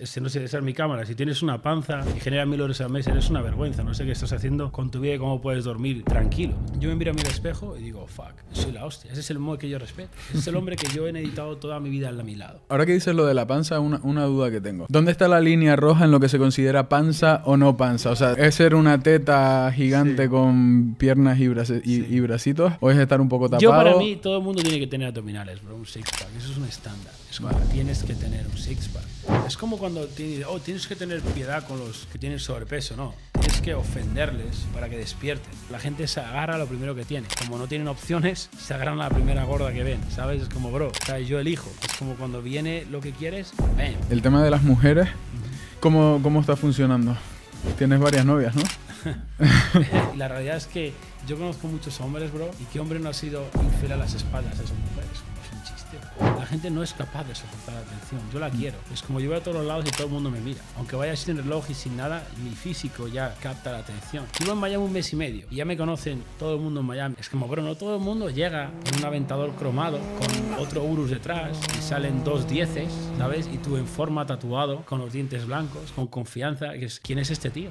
Ese no sé, esa es mi cámara. Si tienes una panza y generas mil horas al mes, eres una vergüenza. No sé qué estás haciendo con tu vida y cómo puedes dormir tranquilo. Yo me miro a mi espejo y digo, fuck, soy la hostia. Ese es el modo que yo respeto. Ese es el hombre que yo he editado toda mi vida a mi lado. Ahora que dices lo de la panza, una, una duda que tengo. ¿Dónde está la línea roja en lo que se considera panza o no panza? O sea, ¿es ser una teta gigante Sí. con piernas y, brace- y, Sí. y bracitos? ¿O es estar un poco tapado? Yo para mí todo el mundo tiene que tener abdominales, bro, un six pack. Eso es un estándar. Es como tienes que tener un six pack. Es como cuando tienes, oh, tienes que tener piedad con los que tienen sobrepeso, no. Tienes que ofenderles para que despierten. La gente se agarra a lo primero que tiene. Como no tienen opciones, se agarran a la primera gorda que ven, ¿sabes? Es como, bro, sea, yo elijo. Es como cuando viene lo que quieres, ven. El tema de las mujeres, ¿cómo, cómo está funcionando? Tienes varias novias, ¿no? La realidad es que yo conozco muchos hombres, bro, y qué hombre no ha sido infiel a las espaldas de La gente no es capaz de soportar la atención. Yo la quiero. Es como yo voy a todos los lados y todo el mundo me mira. Aunque vaya sin reloj y sin nada, mi físico ya capta la atención. Llevo en Miami un mes y medio y ya me conocen todo el mundo en Miami. Es como, bro, no todo el mundo llega en un aventador cromado con otro Urus detrás y salen dos dieces, ¿sabes? Y tú en forma tatuado, con los dientes blancos, con confianza. que es, ¿Quién es este tío?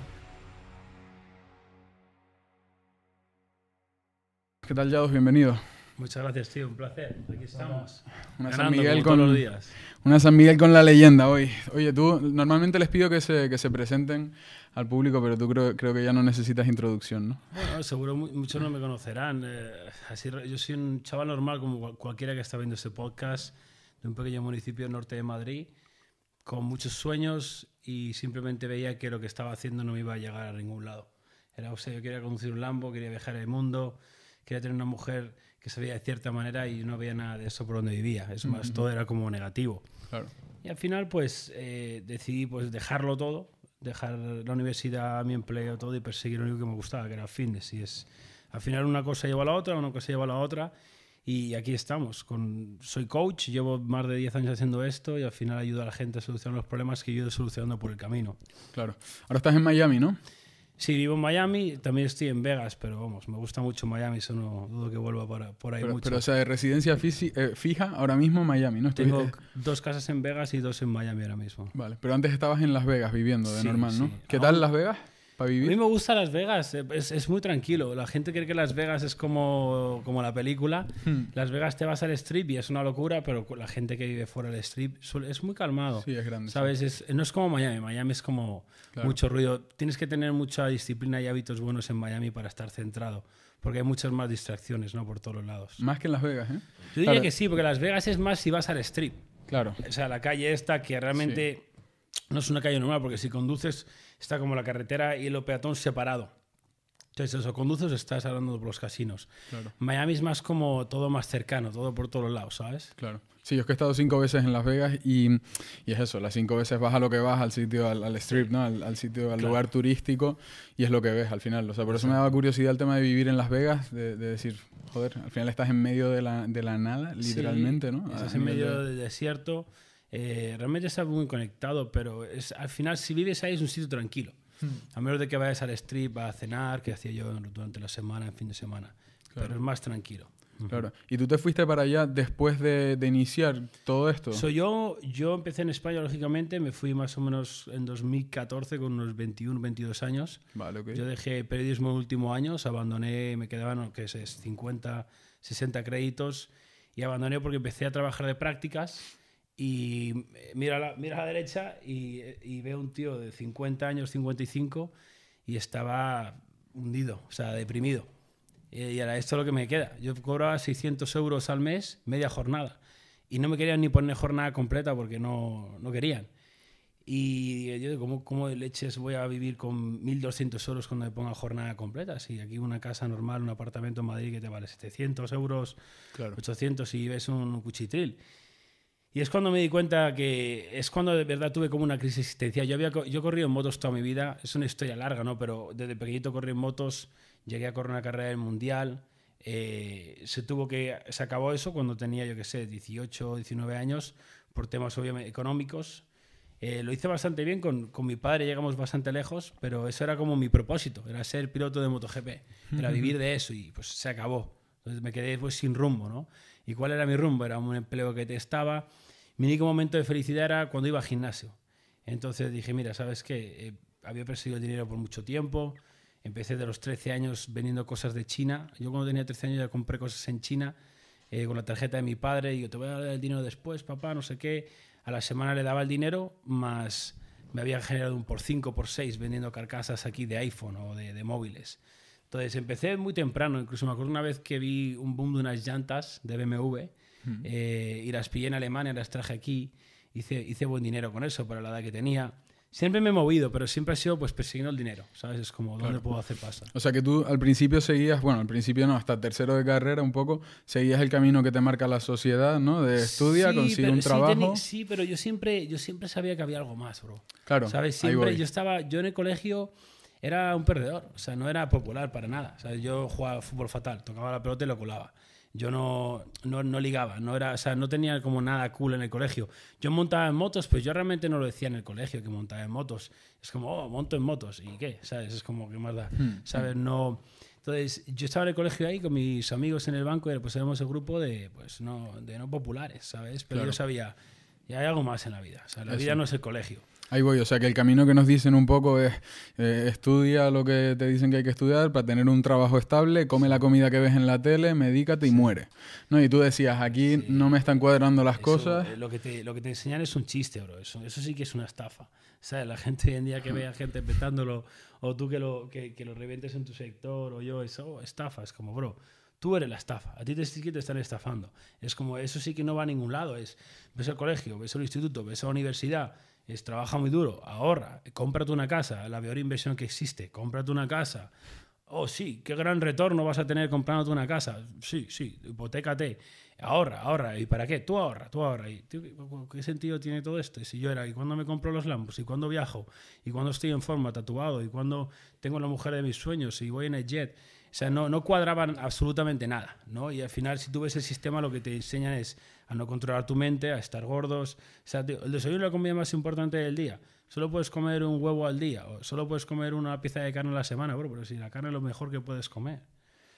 ¿Qué tal, Yados? Bienvenido. Muchas gracias, tío. Un placer. Aquí estamos. Una San Miguel con todos los días. Una San Miguel con la leyenda hoy. Oye, tú normalmente les pido que se, que se presenten al público, pero tú creo, creo que ya no necesitas introducción, ¿no? Bueno, seguro mu- muchos no me conocerán. eh, así, yo soy un chaval normal como cual- cualquiera que está viendo este podcast de un pequeño municipio norte de Madrid con muchos sueños y simplemente veía que lo que estaba haciendo no me iba a llegar a ningún lado. Era, o sea, yo quería conducir un Lambo, quería viajar el mundo, quería tener una mujer que se veía de cierta manera y no veía nada de eso por donde vivía. Es más, todo era como negativo. Claro. Y al final, pues eh, decidí pues, dejarlo todo, dejar la universidad, mi empleo, todo y perseguir lo único que me gustaba, que era el fitness. Y es, al final una cosa lleva a la otra, una cosa lleva a la otra. Y aquí estamos. Con, soy coach, llevo más de 10 años haciendo esto y al final ayudo a la gente a solucionar los problemas que yo he ido solucionando por el camino. Claro. Ahora estás en Miami, ¿no? Sí, vivo en Miami, también estoy en Vegas, pero vamos, me gusta mucho Miami, eso no dudo que vuelva por, por ahí Pero, mucho. pero, o sea, de residencia fisi- eh, fija ahora mismo en Miami, ¿no? Estoy- Tengo dos casas en Vegas y dos en Miami ahora mismo. Vale, pero antes estabas en Las Vegas viviendo de Sí, normal, ¿no? sí. ¿Qué tal Las Vegas para A mí vivir? me gusta Las Vegas, eh, es, es muy tranquilo. La gente cree que Las Vegas es como, como la película. Hmm. Las Vegas te vas al strip y es una locura, pero la gente que vive fuera del strip suele- es muy calmado. Sí, es grande. sí. ¿Sabes? Es- no es como Miami. Miami es como Claro. mucho ruido. Tienes que tener mucha disciplina y hábitos buenos en Miami para estar centrado. Porque hay muchas más distracciones, ¿no? Por todos los lados. Más que en Las Vegas, ¿eh? Yo diría que sí, porque Las Vegas es más si vas al strip. Claro. O sea, la calle esta que realmente no es una calle normal, porque si conduces está como la carretera y el peatón separado. Entonces, eso, conduces estás hablando por los casinos. Claro. Miami es más como todo más cercano, todo por todos lados, ¿sabes? Claro. Sí, yo es que he estado cinco veces en Las Vegas y, y es eso, las cinco veces vas a lo que vas, al sitio, al, al strip, ¿no? Al, al sitio, al Claro. lugar turístico y es lo que ves al final. O sea, por eso me daba curiosidad el tema de vivir en Las Vegas, de, de decir, joder, al final estás en medio de la, de la nada, literalmente, Sí, ¿no? Estás en nivel medio de- del desierto. Eh, realmente estás muy conectado, pero es, al final, si vives ahí, es un sitio tranquilo. Hmm. A menos de que vayas al strip a cenar, que hacía yo durante la semana, en fin de semana. Pero es más tranquilo. Claro. ¿Y tú te fuiste para allá después de, de iniciar todo esto? So, yo, yo empecé en España, lógicamente, me fui más o menos en 2014 con unos 21, 22 años. Vale, ok. Yo dejé periodismo en últimos años, abandoné, me quedaban, ¿qué es? 50, 60 créditos y abandoné porque empecé a trabajar de prácticas y eh, mira a la, mira a la derecha y, y veo un tío de 50 años, 55 y estaba hundido, o sea, deprimido. Y, ahora esto es lo que me queda. Yo cobraba 600 euros al mes, media jornada. Y no me querían ni poner jornada completa porque no, no querían. Y yo ¿cómo, ¿cómo de leches voy a vivir con 1.200 euros cuando me ponga jornada completa? Si aquí una casa normal, un apartamento en Madrid que te vale 700 euros, Claro. 800 y ves un cuchitril. Y es cuando me di cuenta que es cuando de verdad tuve como una crisis existencial. Yo, había, yo he corrido en motos toda mi vida, es una historia larga, ¿no? Pero desde pequeñito corrí en motos, llegué a correr una carrera del mundial. eh, se tuvo que se acabó eso cuando tenía yo qué sé 18 19 años por temas obviamente económicos Eh, lo hice bastante bien con, con mi padre llegamos bastante lejos pero eso era como mi propósito era ser piloto de MotoGP era vivir de eso y pues se acabó entonces me quedé pues sin rumbo no y cuál era mi rumbo era un empleo que estaba mi único momento de felicidad era cuando iba al gimnasio Entonces dije, mira, ¿sabes qué? Eh, había perseguido el dinero por mucho tiempo. Empecé de los 13 años vendiendo cosas de China. Yo cuando tenía 13 años ya compré cosas en China eh, con la tarjeta de mi padre y yo te voy a dar el dinero después, papá, no sé qué. A la semana le daba el dinero, más me había generado un por 5, por 6 vendiendo carcasas aquí de iPhone o de móviles. Entonces empecé muy temprano, incluso me acuerdo una vez que vi un boom de unas llantas de BMW eh, y las pillé en Alemania, las traje aquí, hice, hice buen dinero con eso para la edad que tenía. Siempre me he movido, pero siempre ha sido pues persiguiendo el dinero, ¿sabes? Es como, ¿dónde puedo hacer pasa? O sea que tú al principio seguías, bueno, al principio no, hasta tercero de carrera un poco, seguías el camino que te marca la sociedad, ¿no? De estudia, consigue un trabajo. Sí, pero yo siempre, yo siempre sabía que había algo más, bro. Claro. ¿Sabes? Siempre yo estaba, yo en el colegio era un perdedor, o sea, no era popular para nada. ¿sabes? Yo jugaba fútbol fatal, tocaba la pelota y lo colaba yo no, no, no, ligaba, no, era, o sea, no tenía como nada cool en el colegio. Yo montaba en motos, pues yo realmente no lo decía en el colegio que montaba en motos. Es como, oh, monto en motos, ¿y qué? ¿Sabes? Es como que más da, hmm. ¿sabes? No... Entonces, yo estaba en el colegio ahí con mis amigos en el banco y pues éramos el grupo de, pues, no, de no populares, ¿sabes? Pero yo sabía, ya hay algo más en la vida, o sea, la vida no es el colegio. Ahí voy, o sea que el camino que nos dicen un poco es eh, estudia lo que te dicen que hay que estudiar para tener un trabajo estable, come la comida que ves en la tele, medícate y muere. ¿No? Y tú decías, aquí no me están cuadrando las cosas. Eh, lo, que te, lo que te enseñan es un chiste, bro. Eso, eso sí que es una estafa. ¿Sabes? La gente hoy en día que ve a gente petándolo, o tú que lo, que, que lo revientes en tu sector, o yo, eso, estafa. Es como, bro, tú eres la estafa. A ti te, te están estafando. Es como, eso sí que no va a ningún lado. Es, ves al colegio, ves al instituto, ves a la universidad es trabaja muy duro, ahorra, cómprate una casa, la peor inversión que existe, cómprate una casa. Oh, sí, qué gran retorno vas a tener comprándote una casa. Sí, sí, hipotecate. Ahorra, ahorra. ¿Y para qué? Tú ahorra, tú ahorra. ¿Y ¿Qué sentido tiene todo esto? si yo era, ¿y cuando me compro los Lambos? ¿Y cuando viajo? ¿Y cuando estoy en forma, tatuado? ¿Y cuando tengo la mujer de mis sueños? ¿Y voy en el jet? O sea, no, no cuadraban absolutamente nada, ¿no? Y al final, si tú ves el sistema, lo que te enseñan es a no controlar tu mente, a estar gordos. O sea, el desayuno es la comida más importante del día. Solo puedes comer un huevo al día o solo puedes comer una pieza de carne a la semana, bro, pero si la carne es lo mejor que puedes comer.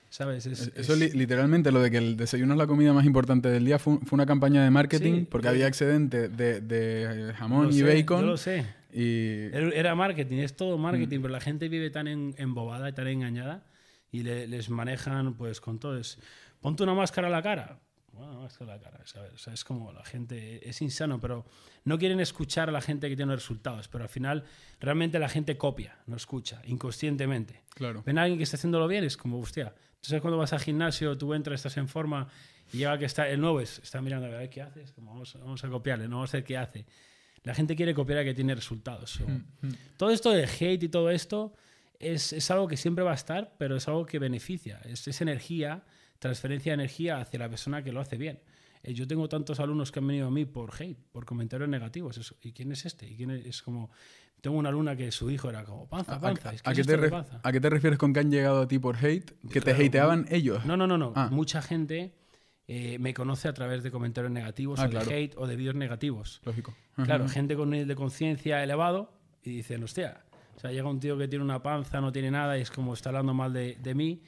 ¿Sabes? Eso literalmente, lo de que el desayuno es la comida más importante del día, fue, una campaña de marketing porque había excedente de, de jamón y bacon. Yo lo sé. Y... Era marketing, es todo marketing, mm. pero la gente vive tan embobada y tan engañada y les manejan pues con todo. Es, ponte una máscara a la cara bueno, es la cara, ¿sabes? es como la gente, es insano, pero no quieren escuchar a la gente que tiene resultados, pero al final realmente la gente copia, no escucha, inconscientemente. Claro. Ven a alguien que está haciéndolo bien, es como, hostia, entonces cuando vas al gimnasio, tú entras, estás en forma y llega que está el nuevo, está mirando a ver qué haces, como vamos, vamos, a copiarle, no vamos a ver qué hace. La gente quiere copiar a que tiene resultados. Mm, mm. Todo esto de hate y todo esto es, es, algo que siempre va a estar, pero es algo que beneficia, es, es energía transferencia de energía hacia la persona que lo hace bien. Eh, yo tengo tantos alumnos que han venido a mí por hate, por comentarios negativos. ¿Y quién es este? ¿Y quién es? como... Tengo una alumna que su hijo era como panza, panza. ¿A, qué, te refieres con que han llegado a ti por hate? ¿Que te hateaban ellos? No, no, no. no. Ah. Mucha gente eh, me conoce a través de comentarios negativos, ah, o de hate o de vídeos negativos. Lógico. Claro, gente con nivel de conciencia elevado y dicen, hostia, o sea, llega un tío que tiene una panza, no tiene nada y es como está hablando mal de, de mí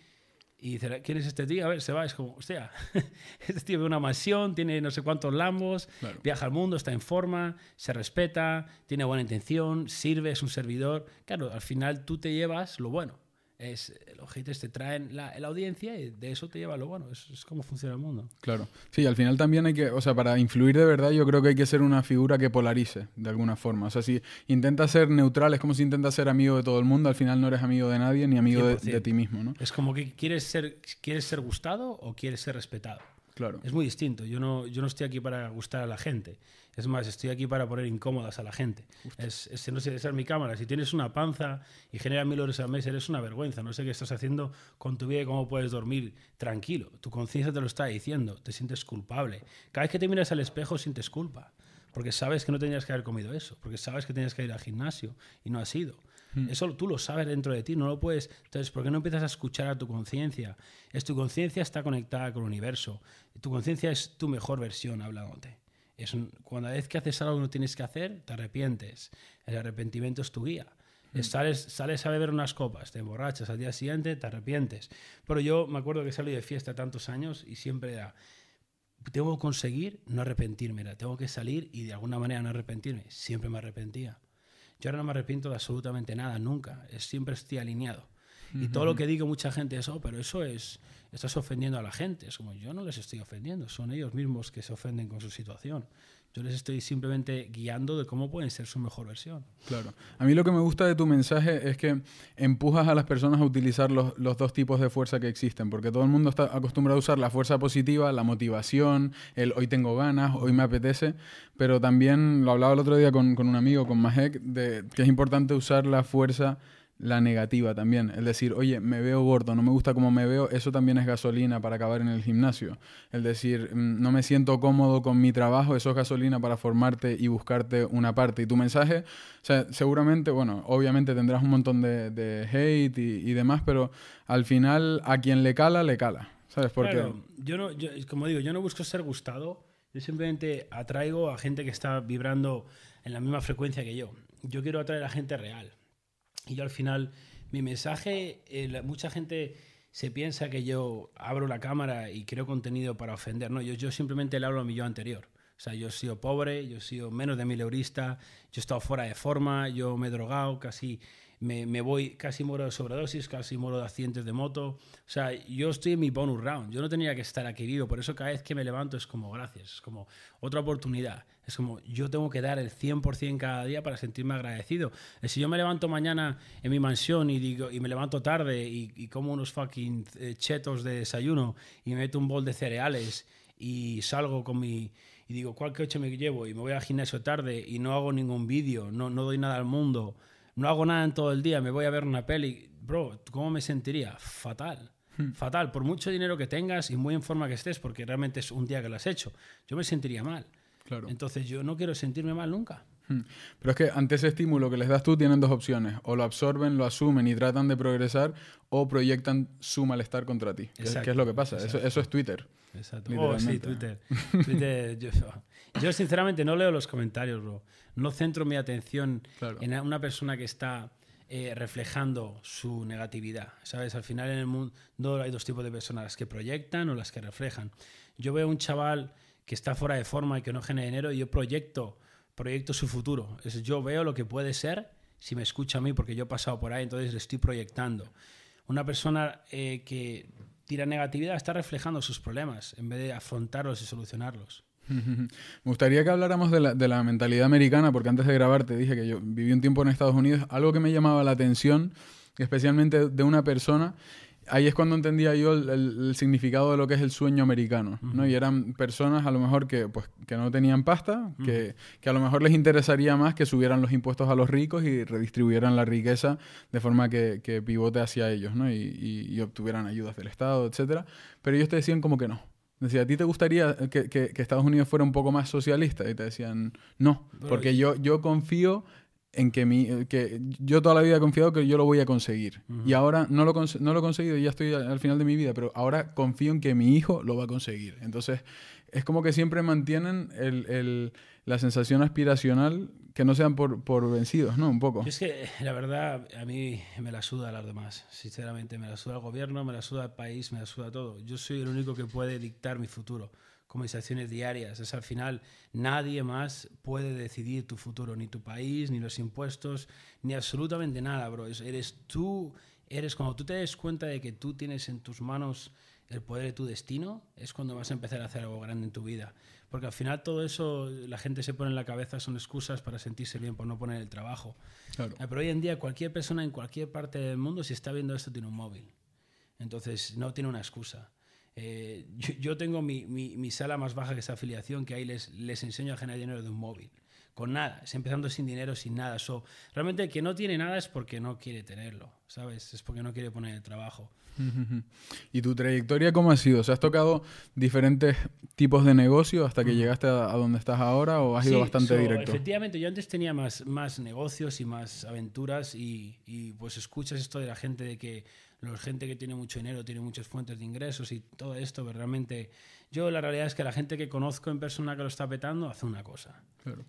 y dice, ¿quién es este tío? A ver, se va. Es como, hostia, este tío ve una mansión, tiene no sé cuántos lambos, viaja al mundo, está en forma, se respeta, tiene buena intención, sirve, es un servidor. Claro, al final tú te llevas lo bueno es, los haters te traen la, la, audiencia y de eso te lleva lo bueno. Es, es como funciona el mundo. Claro. Sí, al final también hay que, o sea, para influir de verdad, yo creo que hay que ser una figura que polarice de alguna forma. O sea, si intentas ser neutral, es como si intentas ser amigo de todo el mundo, al final no eres amigo de nadie ni amigo de, de, ti mismo, ¿no? Es como que quieres ser, quieres ser gustado o quieres ser respetado. Claro. Es muy distinto. Yo no, yo no estoy aquí para gustar a la gente. Es más, estoy aquí para poner incómodas a la gente. Es, es, no sé, esa es mi cámara. Si tienes una panza y generas mil horas al mes, eres una vergüenza. No sé qué estás haciendo con tu vida y cómo puedes dormir tranquilo. Tu conciencia te lo está diciendo. Te sientes culpable. Cada vez que te miras al espejo, sientes culpa. Porque sabes que no tenías que haber comido eso. Porque sabes que tenías que ir al gimnasio y no has ido. Hmm. Eso tú lo sabes dentro de ti, no lo puedes. Entonces, ¿por qué no empiezas a escuchar a tu conciencia? Es tu conciencia está conectada con el universo. Tu conciencia es tu mejor versión hablándote. Es cuando vez que haces algo que no tienes que hacer, te arrepientes. El arrepentimiento es tu guía. Hmm. Sales, sales a beber unas copas, te emborrachas, al día siguiente te arrepientes. Pero yo me acuerdo que salí de fiesta tantos años y siempre era, tengo que conseguir no arrepentirme, tengo que salir y de alguna manera no arrepentirme. Siempre me arrepentía. Yo ahora no me arrepiento de absolutamente nada, nunca. Es, siempre estoy alineado. Y todo lo que digo mucha gente es, oh, pero eso es, estás ofendiendo a la gente. Es como, yo no les estoy ofendiendo, son ellos mismos que se ofenden con su situación. Yo les estoy simplemente guiando de cómo pueden ser su mejor versión. Claro. A mí lo que me gusta de tu mensaje es que empujas a las personas a utilizar los, los, dos tipos de fuerza que existen, porque todo el mundo está acostumbrado a usar la fuerza positiva, la motivación, el hoy tengo ganas, hoy me apetece, pero también lo hablaba el otro día con, con un amigo, con Mahek, de que es importante usar la fuerza la negativa también. El decir, oye, me veo gordo, no me gusta cómo me veo, eso también es gasolina para acabar en el gimnasio. El decir, mm, no me siento cómodo con mi trabajo, eso es gasolina para formarte y buscarte una parte. Y tu mensaje, o sea, seguramente, bueno, obviamente tendrás un montón de, hate y, demás, pero al final a quien le cala, le cala. ¿Sabes? Porque... Claro, yo no, como digo, yo no busco ser gustado, yo simplemente atraigo a gente que está vibrando en la misma frecuencia que yo. Yo quiero atraer a gente real y yo al final, mi mensaje, eh, mucha gente se piensa que yo abro la cámara y creo contenido para ofender. No, yo, simplemente le hablo a mi yo anterior. O sea, yo he sido pobre, yo he sido menos de mil eurista, yo he estado fuera de forma, yo me he drogado, casi me, voy, casi muero de sobredosis, casi muero de accidentes de moto. O sea, yo estoy en mi bonus round. Yo no tenía que estar aquí vivo. Por eso cada vez que me levanto es como gracias, es como otra oportunidad. Es como yo tengo que dar el 100% cada día para sentirme agradecido. Si yo me levanto mañana en mi mansión y, digo, y me levanto tarde y, y como unos fucking eh, chetos de desayuno y me meto un bol de cereales y salgo con mi y digo, ¿cuál coche me llevo? Y me voy al gimnasio tarde y no hago ningún vídeo, no, no doy nada al mundo no hago nada en todo el día, me voy a ver una peli, bro, ¿cómo me sentiría? Fatal. Hmm. Fatal, por mucho dinero que tengas y muy en forma que estés, porque realmente es un día que lo has hecho, yo me sentiría mal. Claro. Entonces yo no quiero sentirme mal nunca. Hmm. Pero es que ante ese estímulo que les das tú tienen dos opciones. O lo absorben, lo asumen y tratan de progresar, o proyectan su malestar contra ti. ¿Qué es lo que pasa. Eso, eso, es Twitter. Exacto. Oh, sí, Twitter. Twitter yo, yo, sinceramente no leo los comentarios, bro no centro mi atención en una persona que está eh, reflejando su negatividad. ¿Sabes? Al final en el mundo hay dos tipos de personas, las que proyectan o las que reflejan. Yo veo un chaval que está fuera de forma y que no genera dinero y yo proyecto, proyecto su futuro. Es, yo veo lo que puede ser si me escucha a mí porque yo he pasado por ahí, entonces le estoy proyectando. Una persona eh, que tira negatividad está reflejando sus problemas en vez de afrontarlos y solucionarlos. Me gustaría que habláramos de la, de la, mentalidad americana, porque antes de grabar te dije que yo viví un tiempo en Estados Unidos. Algo que me llamaba la atención, especialmente de una persona, ahí es cuando entendía yo el, significado de lo que es el sueño americano, ¿no? Y eran personas a lo mejor que, pues, que no tenían pasta, que, que, a lo mejor les interesaría más que subieran los impuestos a los ricos y redistribuyeran la riqueza de forma que, que pivote hacia ellos, ¿no? Y, y, y, obtuvieran ayudas del Estado, etcétera. Pero ellos te decían como que no. Decía, ¿a ti te gustaría que, que, Estados Unidos fuera un poco más socialista? Y te decían, no, porque yo, yo confío en que, mi, que yo toda la vida he confiado que yo lo voy a conseguir. Y ahora no lo, no lo he conseguido y ya estoy al final de mi vida, pero ahora confío en que mi hijo lo va a conseguir. Entonces, es como que siempre mantienen el, el, la sensación aspiracional que no sean por, por, vencidos, ¿no? Un poco. Es que la verdad a mí me la suda a las demás, sinceramente. Me la suda el gobierno, me la suda el país, me la suda todo. Yo soy el único que puede dictar mi futuro con mis acciones diarias. Es al final nadie más puede decidir tu futuro, ni tu país, ni los impuestos, ni absolutamente nada, bro. Eres tú, eres cuando tú te des cuenta de que tú tienes en tus manos el poder de tu destino, es cuando vas a empezar a hacer algo grande en tu vida. Porque al final todo eso, la gente se pone en la cabeza, son excusas para sentirse bien por no poner el trabajo. Claro. Eh, pero hoy en día cualquier persona en cualquier parte del mundo, si está viendo esto, tiene un móvil. Entonces no tiene una excusa. Eh, yo, tengo mi, mi, mi, sala más baja que esa afiliación, que ahí les, les enseño a generar dinero de un móvil. Con nada, es empezando sin dinero, sin nada. So, realmente el que no tiene nada es porque no quiere tenerlo, ¿sabes? Es porque no quiere poner el trabajo. ¿Y tu trayectoria cómo ha sido? ¿Se has tocado diferentes tipos de negocio hasta que llegaste a, donde estás ahora o has ido bastante directo? Efectivamente, yo antes tenía más, más negocios y más aventuras y, y, pues escuchas esto de la gente de que la gente que tiene mucho dinero tiene muchas fuentes de ingresos y todo esto, pero realmente yo la realidad es que la gente que conozco en persona que lo está petando hace una cosa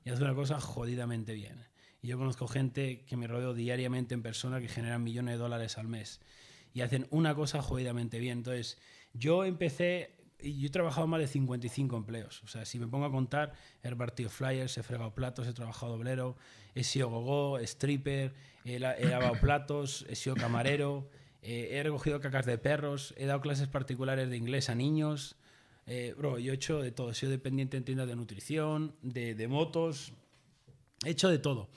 y hace una cosa jodidamente bien. Y yo conozco gente que me rodeo diariamente en persona que generan millones de dólares al mes y hacen una cosa jodidamente bien. Entonces, yo empecé y yo he trabajado más de 55 empleos. O sea, si me pongo a contar, he repartido flyers, he fregado platos, he trabajado obrero, he sido gogo, stripper, he lavado platos, he sido camarero, eh, he recogido cacas de perros, he dado clases particulares de inglés a niños. Eh, bro, yo he hecho de todo. He sido dependiente en tiendas de nutrición, de, de motos. He hecho de todo.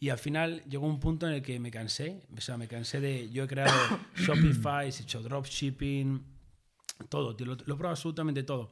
Y al final llegó un punto en el que me cansé. O sea, me cansé de. Yo he creado Shopify, he hecho dropshipping, todo, tío, lo, lo he probado absolutamente todo.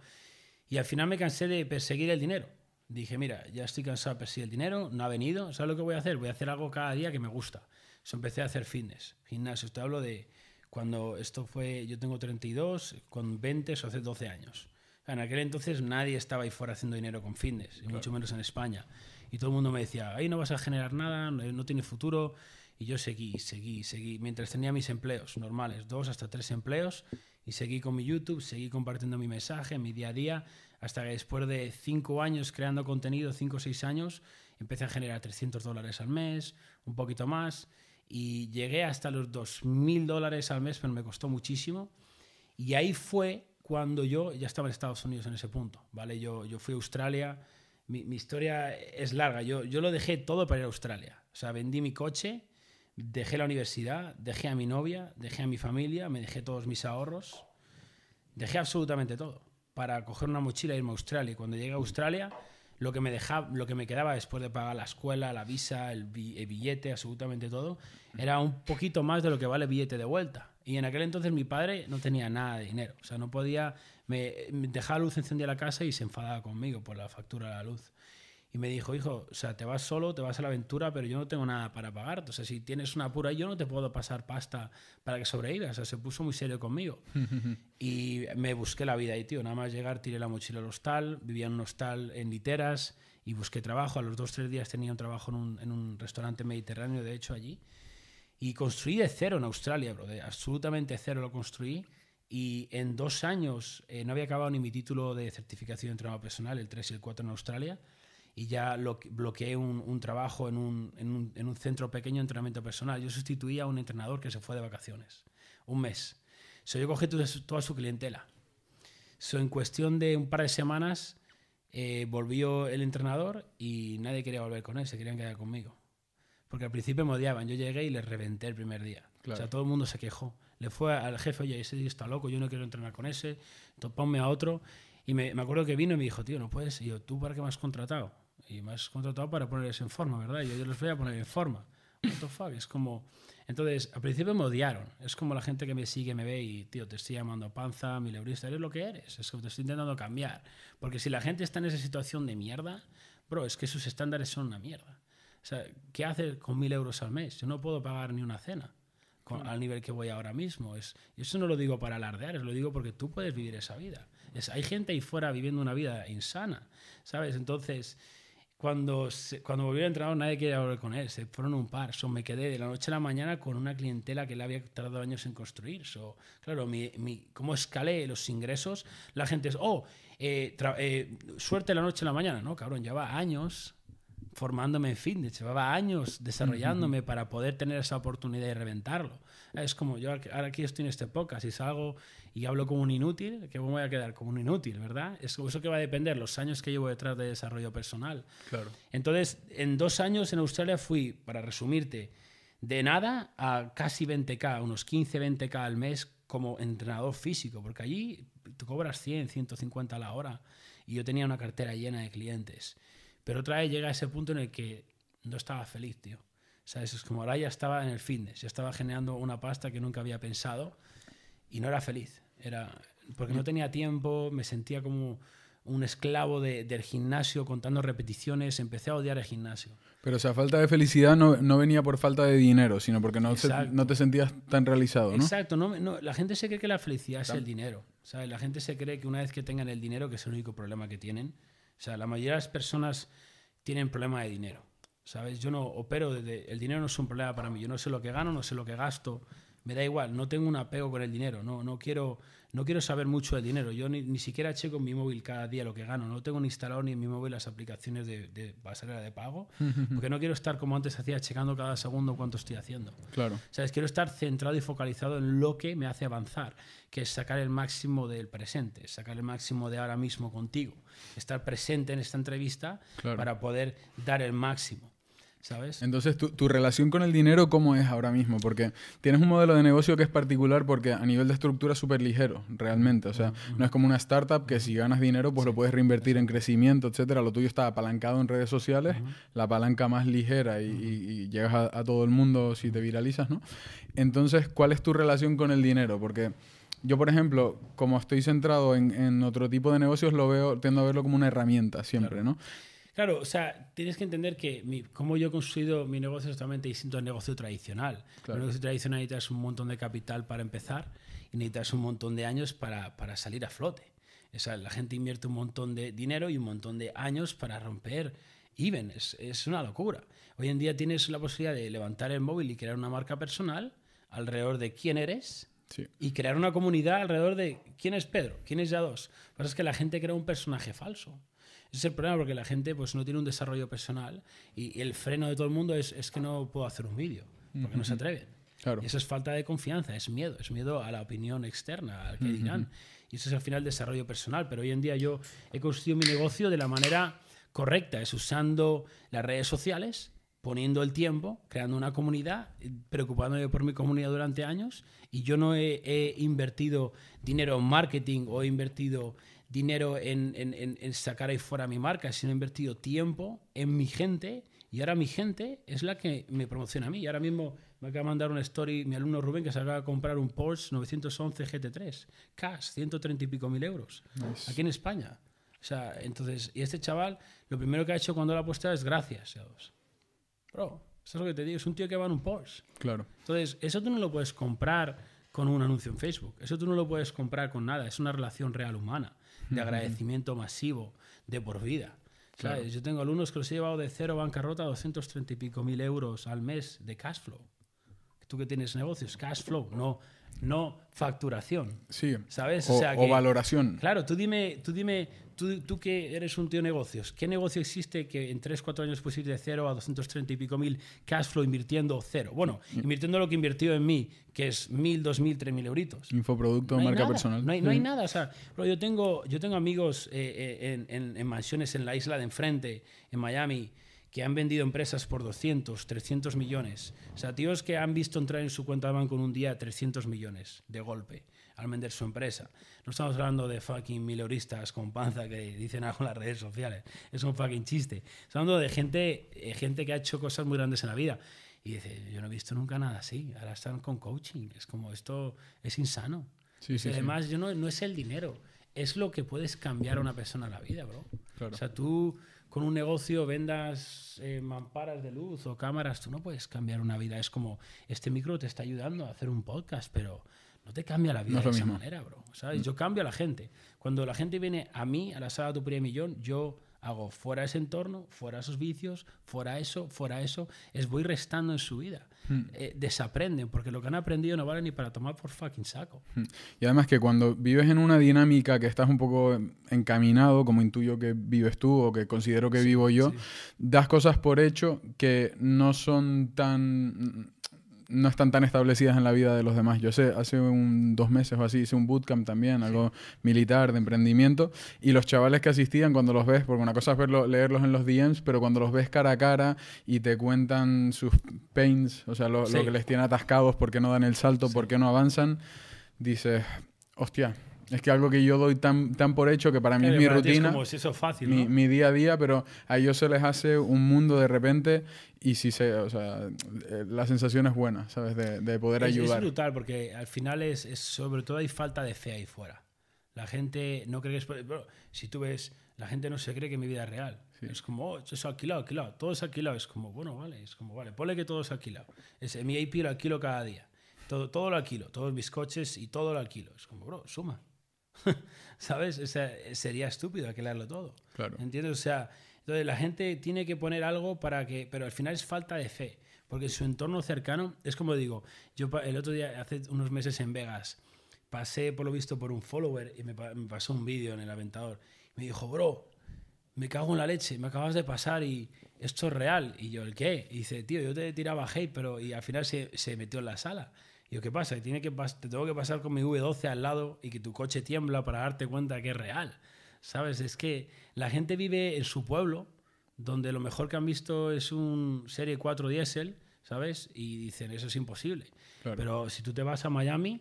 Y al final me cansé de perseguir el dinero. Dije, mira, ya estoy cansado de perseguir el dinero, no ha venido. ¿Sabes lo que voy a hacer? Voy a hacer algo cada día que me gusta. So, empecé a hacer fitness, gimnasio. Te hablo de cuando esto fue. Yo tengo 32, con 20, o hace 12 años. En aquel entonces nadie estaba ahí fuera haciendo dinero con fitness, y mucho menos en España. Y todo el mundo me decía, ahí no vas a generar nada, no, no tiene futuro. Y yo seguí, seguí, seguí, mientras tenía mis empleos normales, dos hasta tres empleos, y seguí con mi YouTube, seguí compartiendo mi mensaje, mi día a día, hasta que después de cinco años creando contenido, cinco o seis años, empecé a generar 300 dólares al mes, un poquito más, y llegué hasta los 2.000 dólares al mes, pero me costó muchísimo. Y ahí fue cuando yo ya estaba en Estados Unidos en ese punto, ¿vale? Yo, yo fui a Australia, mi, historia es larga, yo, yo lo dejé todo para ir a Australia. O sea, vendí mi coche, dejé la universidad, dejé a mi novia, dejé a mi familia, me dejé todos mis ahorros, dejé absolutamente todo para coger una mochila e irme a Australia. Y cuando llegué a Australia, lo que me dejaba, lo que me quedaba después de pagar la escuela, la visa, el, billete, absolutamente todo, era un poquito más de lo que vale el billete de vuelta. Y en aquel entonces mi padre no tenía nada de dinero, o sea, no podía, me, me dejaba la luz encendida la casa y se enfadaba conmigo por la factura de la luz. Y me dijo, hijo, o sea, te vas solo, te vas a la aventura, pero yo no tengo nada para pagarte. O sea, si tienes una apura, yo no te puedo pasar pasta para que sobrevivas. O sea, se puso muy serio conmigo. y me busqué la vida ahí, tío. Nada más llegar, tiré la mochila al hostal, vivía en un hostal en Literas y busqué trabajo. A los dos, tres días tenía un trabajo en un, en un restaurante mediterráneo, de hecho, allí. Y construí de cero en Australia, bro. De absolutamente cero lo construí. Y en dos años eh, no había acabado ni mi título de certificación de entrenador personal, el 3 y el 4 en Australia y ya lo, bloqueé un, un trabajo en un, en, un, en un, centro pequeño de entrenamiento personal. Yo sustituía a un entrenador que se fue de vacaciones, un mes. So, yo cogí toda su, toda su clientela. So, en cuestión de un par de semanas eh, volvió el entrenador y nadie quería volver con él, se querían quedar conmigo. Porque al principio me odiaban. Yo llegué y les reventé el primer día. Claro. O sea, todo el mundo se quejó. Le fue al jefe, oye, ese tío está loco, yo no quiero entrenar con ese, ponme a otro. Y me, me, acuerdo que vino y me dijo, tío, no puedes. Y yo, ¿tú para qué me has contratado? Y me has contratado para ponerles en forma, ¿verdad? Yo, yo les voy a poner en forma. What the fuck? Es como... Entonces, al principio me odiaron. Es como la gente que me sigue, me ve y, tío, te estoy llamando panza, mileurista, eres lo que eres. Es que te estoy intentando cambiar. Porque si la gente está en esa situación de mierda, bro, es que sus estándares son una mierda. O sea, ¿qué hace con mil euros al mes? Yo no puedo pagar ni una cena. Con, al nivel que voy ahora mismo. Es, y eso no lo digo para alardear, lo digo porque tú puedes vivir esa vida. Es, hay gente ahí fuera viviendo una vida insana, ¿sabes? Entonces, cuando, se, cuando volvió a entrenador nadie quería hablar con él, se fueron un par. So, me quedé de la noche a la mañana con una clientela que le había tardado años en construir. So, claro, mi, mi, cómo escalé los ingresos, la gente es, oh, eh, eh, suerte la noche a la mañana, ¿no? Cabrón, lleva años formándome en fitness, llevaba años desarrollándome uh -huh. para poder tener esa oportunidad y reventarlo. Es como yo ahora aquí estoy en este podcast y salgo y hablo como un inútil, que me voy a quedar como un inútil, ¿verdad? Es eso que va a depender, los años que llevo detrás de desarrollo personal. Claro. Entonces, en dos años en Australia fui, para resumirte, de nada a casi 20k, unos 15, 20k al mes como entrenador físico, porque allí tú cobras 100, 150 a la hora y yo tenía una cartera llena de clientes. Pero otra vez llega a ese punto en el que no estaba feliz, tío. ¿Sabes? Es como ahora ya estaba en el fitness, ya estaba generando una pasta que nunca había pensado y no era feliz. Era porque no tenía tiempo, me sentía como un esclavo de, del gimnasio contando repeticiones, empecé a odiar el gimnasio. Pero esa falta de felicidad no, no venía por falta de dinero, sino porque no, se, no te sentías tan realizado, ¿no? Exacto, no, no, la gente se cree que la felicidad es el dinero. ¿sabes? La gente se cree que una vez que tengan el dinero, que es el único problema que tienen, o sea, la mayoría de las personas tienen problema de dinero. ¿Sabes? Yo no opero desde. El dinero no es un problema para mí. Yo no sé lo que gano, no sé lo que gasto. Me da igual, no tengo un apego con el dinero, no, no, quiero, no quiero saber mucho del dinero. Yo ni, ni siquiera checo en mi móvil cada día lo que gano. No tengo ni instalado ni en mi móvil las aplicaciones de, de pasarela de pago, porque no quiero estar como antes hacía, checando cada segundo cuánto estoy haciendo. Claro. ¿Sabes? Quiero estar centrado y focalizado en lo que me hace avanzar, que es sacar el máximo del presente, sacar el máximo de ahora mismo contigo, estar presente en esta entrevista Claro. para poder dar el máximo, ¿sabes? Entonces, ¿tu, tu relación con el dinero cómo es ahora mismo? Porque tienes un modelo de negocio que es particular porque a nivel de estructura es súper ligero, realmente. O sea, no es como una startup que si ganas dinero, pues lo puedes reinvertir en crecimiento, etcétera. Lo tuyo está apalancado en redes sociales, la palanca más ligera y, y- y llegas a, a todo el mundo si te viralizas, ¿no? Entonces, ¿cuál es tu relación con el dinero? Porque yo, por ejemplo, como estoy centrado en, en otro tipo de negocios, lo veo, tiendo a verlo como una herramienta siempre, ¿no? Claro, o sea, tienes que entender que mi, como yo he construido mi negocio es totalmente distinto al negocio tradicional. Claro. El negocio tradicional necesitas un montón de capital para empezar y necesitas un montón de años para, para salir a flote. O sea, la gente invierte un montón de dinero y un montón de años para romper even. Es, es una locura. Hoy en día tienes la posibilidad de levantar el móvil y crear una marca personal alrededor de quién eres, Sí. y crear una comunidad alrededor de quién es Pedro, quién es Ya2. Lo que pasa es que la gente crea un personaje falso. Ese es el problema porque la gente pues, no tiene un desarrollo personal y, y el freno de todo el mundo es, es que no puedo hacer un vídeo, porque no se atreven. Claro. Y eso es falta de confianza, es miedo, es miedo a la opinión externa, al que dirán. Y eso es al final desarrollo personal. Pero hoy en día yo he construido mi negocio de la manera correcta, es usando las redes sociales, poniendo el tiempo, creando una comunidad, preocupándome por mi comunidad durante años. Y yo no he, he invertido dinero en marketing o he invertido dinero en, en- en- sacar ahí fuera mi marca, sino he invertido tiempo en mi gente y ahora mi gente es la que me promociona a mí. Y ahora mismo me acaba de mandar una story mi alumno Rubén que se acaba de comprar un Porsche 911 GT3, cash, 130 y pico mil euros, aquí en España. O sea, entonces, y este chaval, lo primero que ha hecho cuando lo ha puesto es gracias. Seados. Bro, eso es lo que te digo, es un tío que va en un Porsche. Claro. Entonces, eso tú no lo puedes comprar con un anuncio en Facebook. Eso tú no lo puedes comprar con nada. Es una relación real humana, de agradecimiento masivo, de por vida. ¿Sabes? Yo tengo alumnos que los he llevado de cero bancarrota a 230 y pico mil euros al mes de cash flow. Tú que tienes negocios, cash flow, no, no facturación. Sí. ¿Sabes? O, O sea o que- valoración. Claro, tú dime, tú dime, tú, tú que eres un tío de negocios, ¿qué negocio existe que en 3, 4 años puedes ir de cero a 230 y pico mil cash flow invirtiendo cero? Bueno, invirtiendo lo que invirtió en mí, que es mil, dos mil, tres mil euritos. Infoproducto, No marca nada, personal. No hay, no hay Sí. nada. O sea, yo tengo, yo tengo amigos eh, eh, en, en- en mansiones en la isla de enfrente, en Miami, que han vendido empresas por 200, 300 millones. O sea, tíos que han visto entrar en su cuenta de banco en un día 300 millones de golpe al vender su empresa. No estamos hablando de fucking mileuristas con panza que dicen algo en las redes sociales. Es un fucking chiste. Estamos hablando de gente, eh, gente que ha hecho cosas muy grandes en la vida. Y dice, yo no he visto nunca nada así. Ahora están con coaching. Es como, esto es insano. Sí, sí, sí. además, yo no, no es el dinero, es lo que puedes cambiar a una persona la vida, bro. Claro. O sea, tú con un negocio vendas eh, mamparas de luz o cámaras, tú no puedes cambiar una vida. Es como, este micro te está ayudando a hacer un podcast, pero no te cambia la vida No es de esa mismo. manera, bro. ¿Sabes? Yo cambio a la gente. Cuando la gente viene a mí, a la sala de tu primer millón, yo hago fuera ese entorno, fuera esos vicios, fuera eso, fuera eso. Es voy restando en su vida. Hmm. Eh, desaprenden, porque lo que han aprendido no vale ni para tomar por fucking saco. Y además que cuando vives en una dinámica que estás un poco encaminado, como intuyo que vives tú o que considero que vivo yo, sí. das cosas por hecho que no son tan no están tan establecidas en la vida de los demás. Yo sé, hace un, dos meses o así hice un bootcamp también, algo militar, de emprendimiento, y los chavales que asistían, cuando los ves, porque una cosa es verlo, leerlos en los DMs, pero cuando los ves cara a cara y te cuentan sus pains, o sea, lo, lo Sí. que les tiene atascados, por qué no dan el salto, por qué no avanzan, dices, hostia, es que algo que yo doy tan, tan por hecho que para mí Claro, es mi rutina, como si eso es fácil, mi, ¿no? mi día a día, pero a ellos se les hace un mundo de repente y si se, o sea, eh, la sensación es buena, ¿sabes? De, de poder es, es ayudar. brutal porque al final es, es- sobre todo hay falta de fe ahí fuera. La gente no cree que es... bro, si tú ves, la gente no se cree que mi vida es real. Es como, oh, eso es alquilado, alquilado. Todo es alquilado. Es como, bueno, vale. Es como, vale, ponle que todo es alquilado. Es, mi AP lo alquilo cada día. Todo, todo lo alquilo. Todos mis coches y todo lo alquilo. Es como, bro, suma. ¿Sabes? O sea, sería estúpido alquilarlo todo. Claro. ¿Entiendes? O sea, entonces la gente tiene que poner algo para que... Pero al final es falta de fe. porque su entorno cercano es como digo, yo el otro día, hace unos meses en Vegas, pasé por lo visto por un follower y me, me pasó un vídeo en el aventador. Me dijo, bro, me cago en la leche, me acabas de pasar y esto es real. Y yo, ¿el qué? Y dice, tío, yo te tiraba hate, pero y al final se, se metió en la sala. Y yo, ¿qué pasa? Tiene que te tengo que pasar con mi V12 al lado y que tu coche tiembla para darte cuenta que es real. ¿Sabes? Es que la gente vive en su pueblo, donde lo mejor que han visto es un Serie 4 diésel, ¿sabes? Y dicen, eso es imposible. Pero si tú te vas a Miami,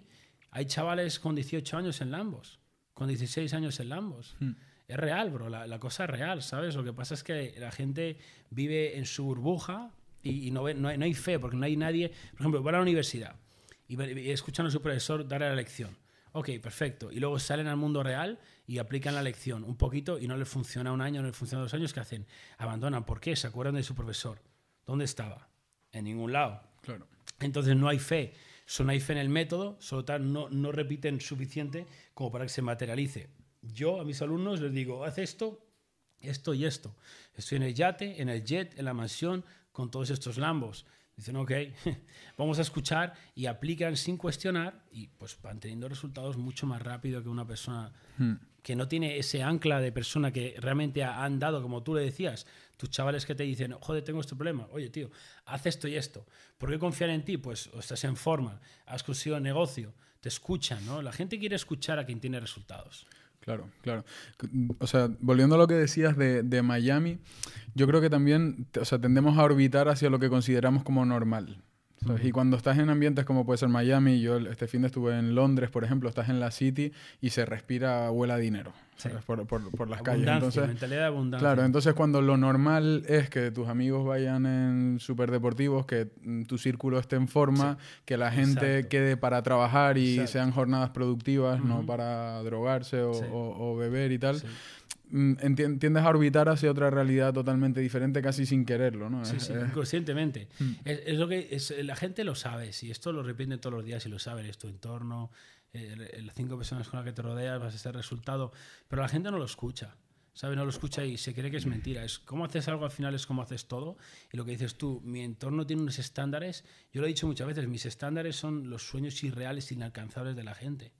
hay chavales con 18 años en Lambos, con 16 años en Lambos. Hmm. Es real, bro, la, cosa es real, ¿sabes? Lo que pasa es que la gente vive en su burbuja y, no, no, hay, fe, porque no hay nadie. Por ejemplo, van a la universidad y, escuchan a su profesor dar la lección. Ok, perfecto. Y luego salen al mundo real y aplican la lección un poquito y no les funciona un año, no les funciona dos años, ¿qué hacen? Abandonan. ¿Por qué? Se acuerdan de su profesor. ¿Dónde estaba? En ningún lado. Claro. Entonces no hay fe. Solo hay fe en el método, solo tal, no, no repiten suficiente como para que se materialice. Yo a mis alumnos les digo, haz esto, esto y esto. Estoy en el yate, en el jet, en la mansión, con todos estos lambos. Dicen, ok, vamos a escuchar y aplican sin cuestionar y pues van teniendo resultados mucho más rápido que una persona hmm. que no tiene ese ancla de persona que realmente han dado, como tú le decías, tus chavales que te dicen, joder, tengo este problema, oye tío, haz esto y esto. ¿Por qué confiar en ti? Pues estás en forma, has conseguido negocio, te escuchan, ¿no? La gente quiere escuchar a quien tiene resultados. Claro, claro. O sea, volviendo a lo que decías de, de Miami, yo creo que también o sea, tendemos a orbitar hacia lo que consideramos como normal. Y cuando estás en ambientes como puede ser Miami, yo este fin de estuve en Londres, por ejemplo, estás en la City y se respira, huela dinero por, por, por, las calles. Entonces, mentalidad de abundancia. Claro, entonces cuando lo normal es que tus amigos vayan en superdeportivos, que mm, tu círculo esté en forma, que la gente quede para trabajar y sean jornadas productivas, no para drogarse o, o, o beber y tal Mm, tiendes a orbitar hacia otra realidad totalmente diferente casi sin quererlo, ¿no? Sí, sí, inconscientemente. Mm. Es, lo que la gente lo sabe, si esto lo repiten todos los días y lo saben, es tu entorno, eh, las cinco personas con las que te rodeas, vas a estar resultado, pero la gente no lo escucha. ¿sabe? No lo escucha y se cree que es mentira. Es cómo haces algo al final es cómo haces todo. Y lo que dices tú, mi entorno tiene unos estándares. Yo lo he dicho muchas veces, mis estándares son los sueños irreales, inalcanzables de la gente.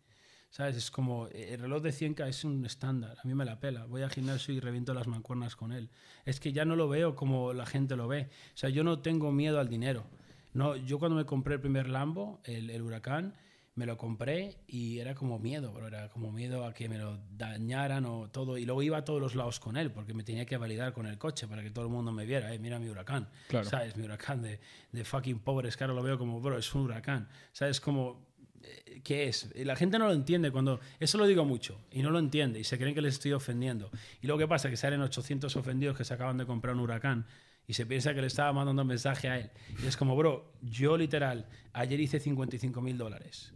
¿Sabes? Es como el reloj de 100K es un estándar, a mí me la pela. Voy al gimnasio y reviento las mancuernas con él. Es que ya no lo veo como la gente lo ve. O sea, yo no tengo miedo al dinero. No, yo cuando me compré el primer Lambo, el Huracán, me lo compré y era como miedo, pero era como miedo a que me lo dañaran o todo. Y luego iba a todos los lados con él, porque me tenía que validar con el coche para que todo el mundo me viera. Eh, mira mi huracán. Claro. ¿Sabes? Mi huracán de, de fucking pobres, que ahora lo veo como, bro, es un huracán. ¿Sabes? Como eh, ¿qué es? La gente no lo entiende cuando... Eso lo digo mucho y no lo entiende y se creen que les estoy ofendiendo. Y luego, ¿qué pasa? Que salen 800 ofendidos que se acaban de comprar un huracán y se piensa que le estaba mandando un mensaje a él. Y es como, bro, yo literal, ayer hice 55 mil dólares.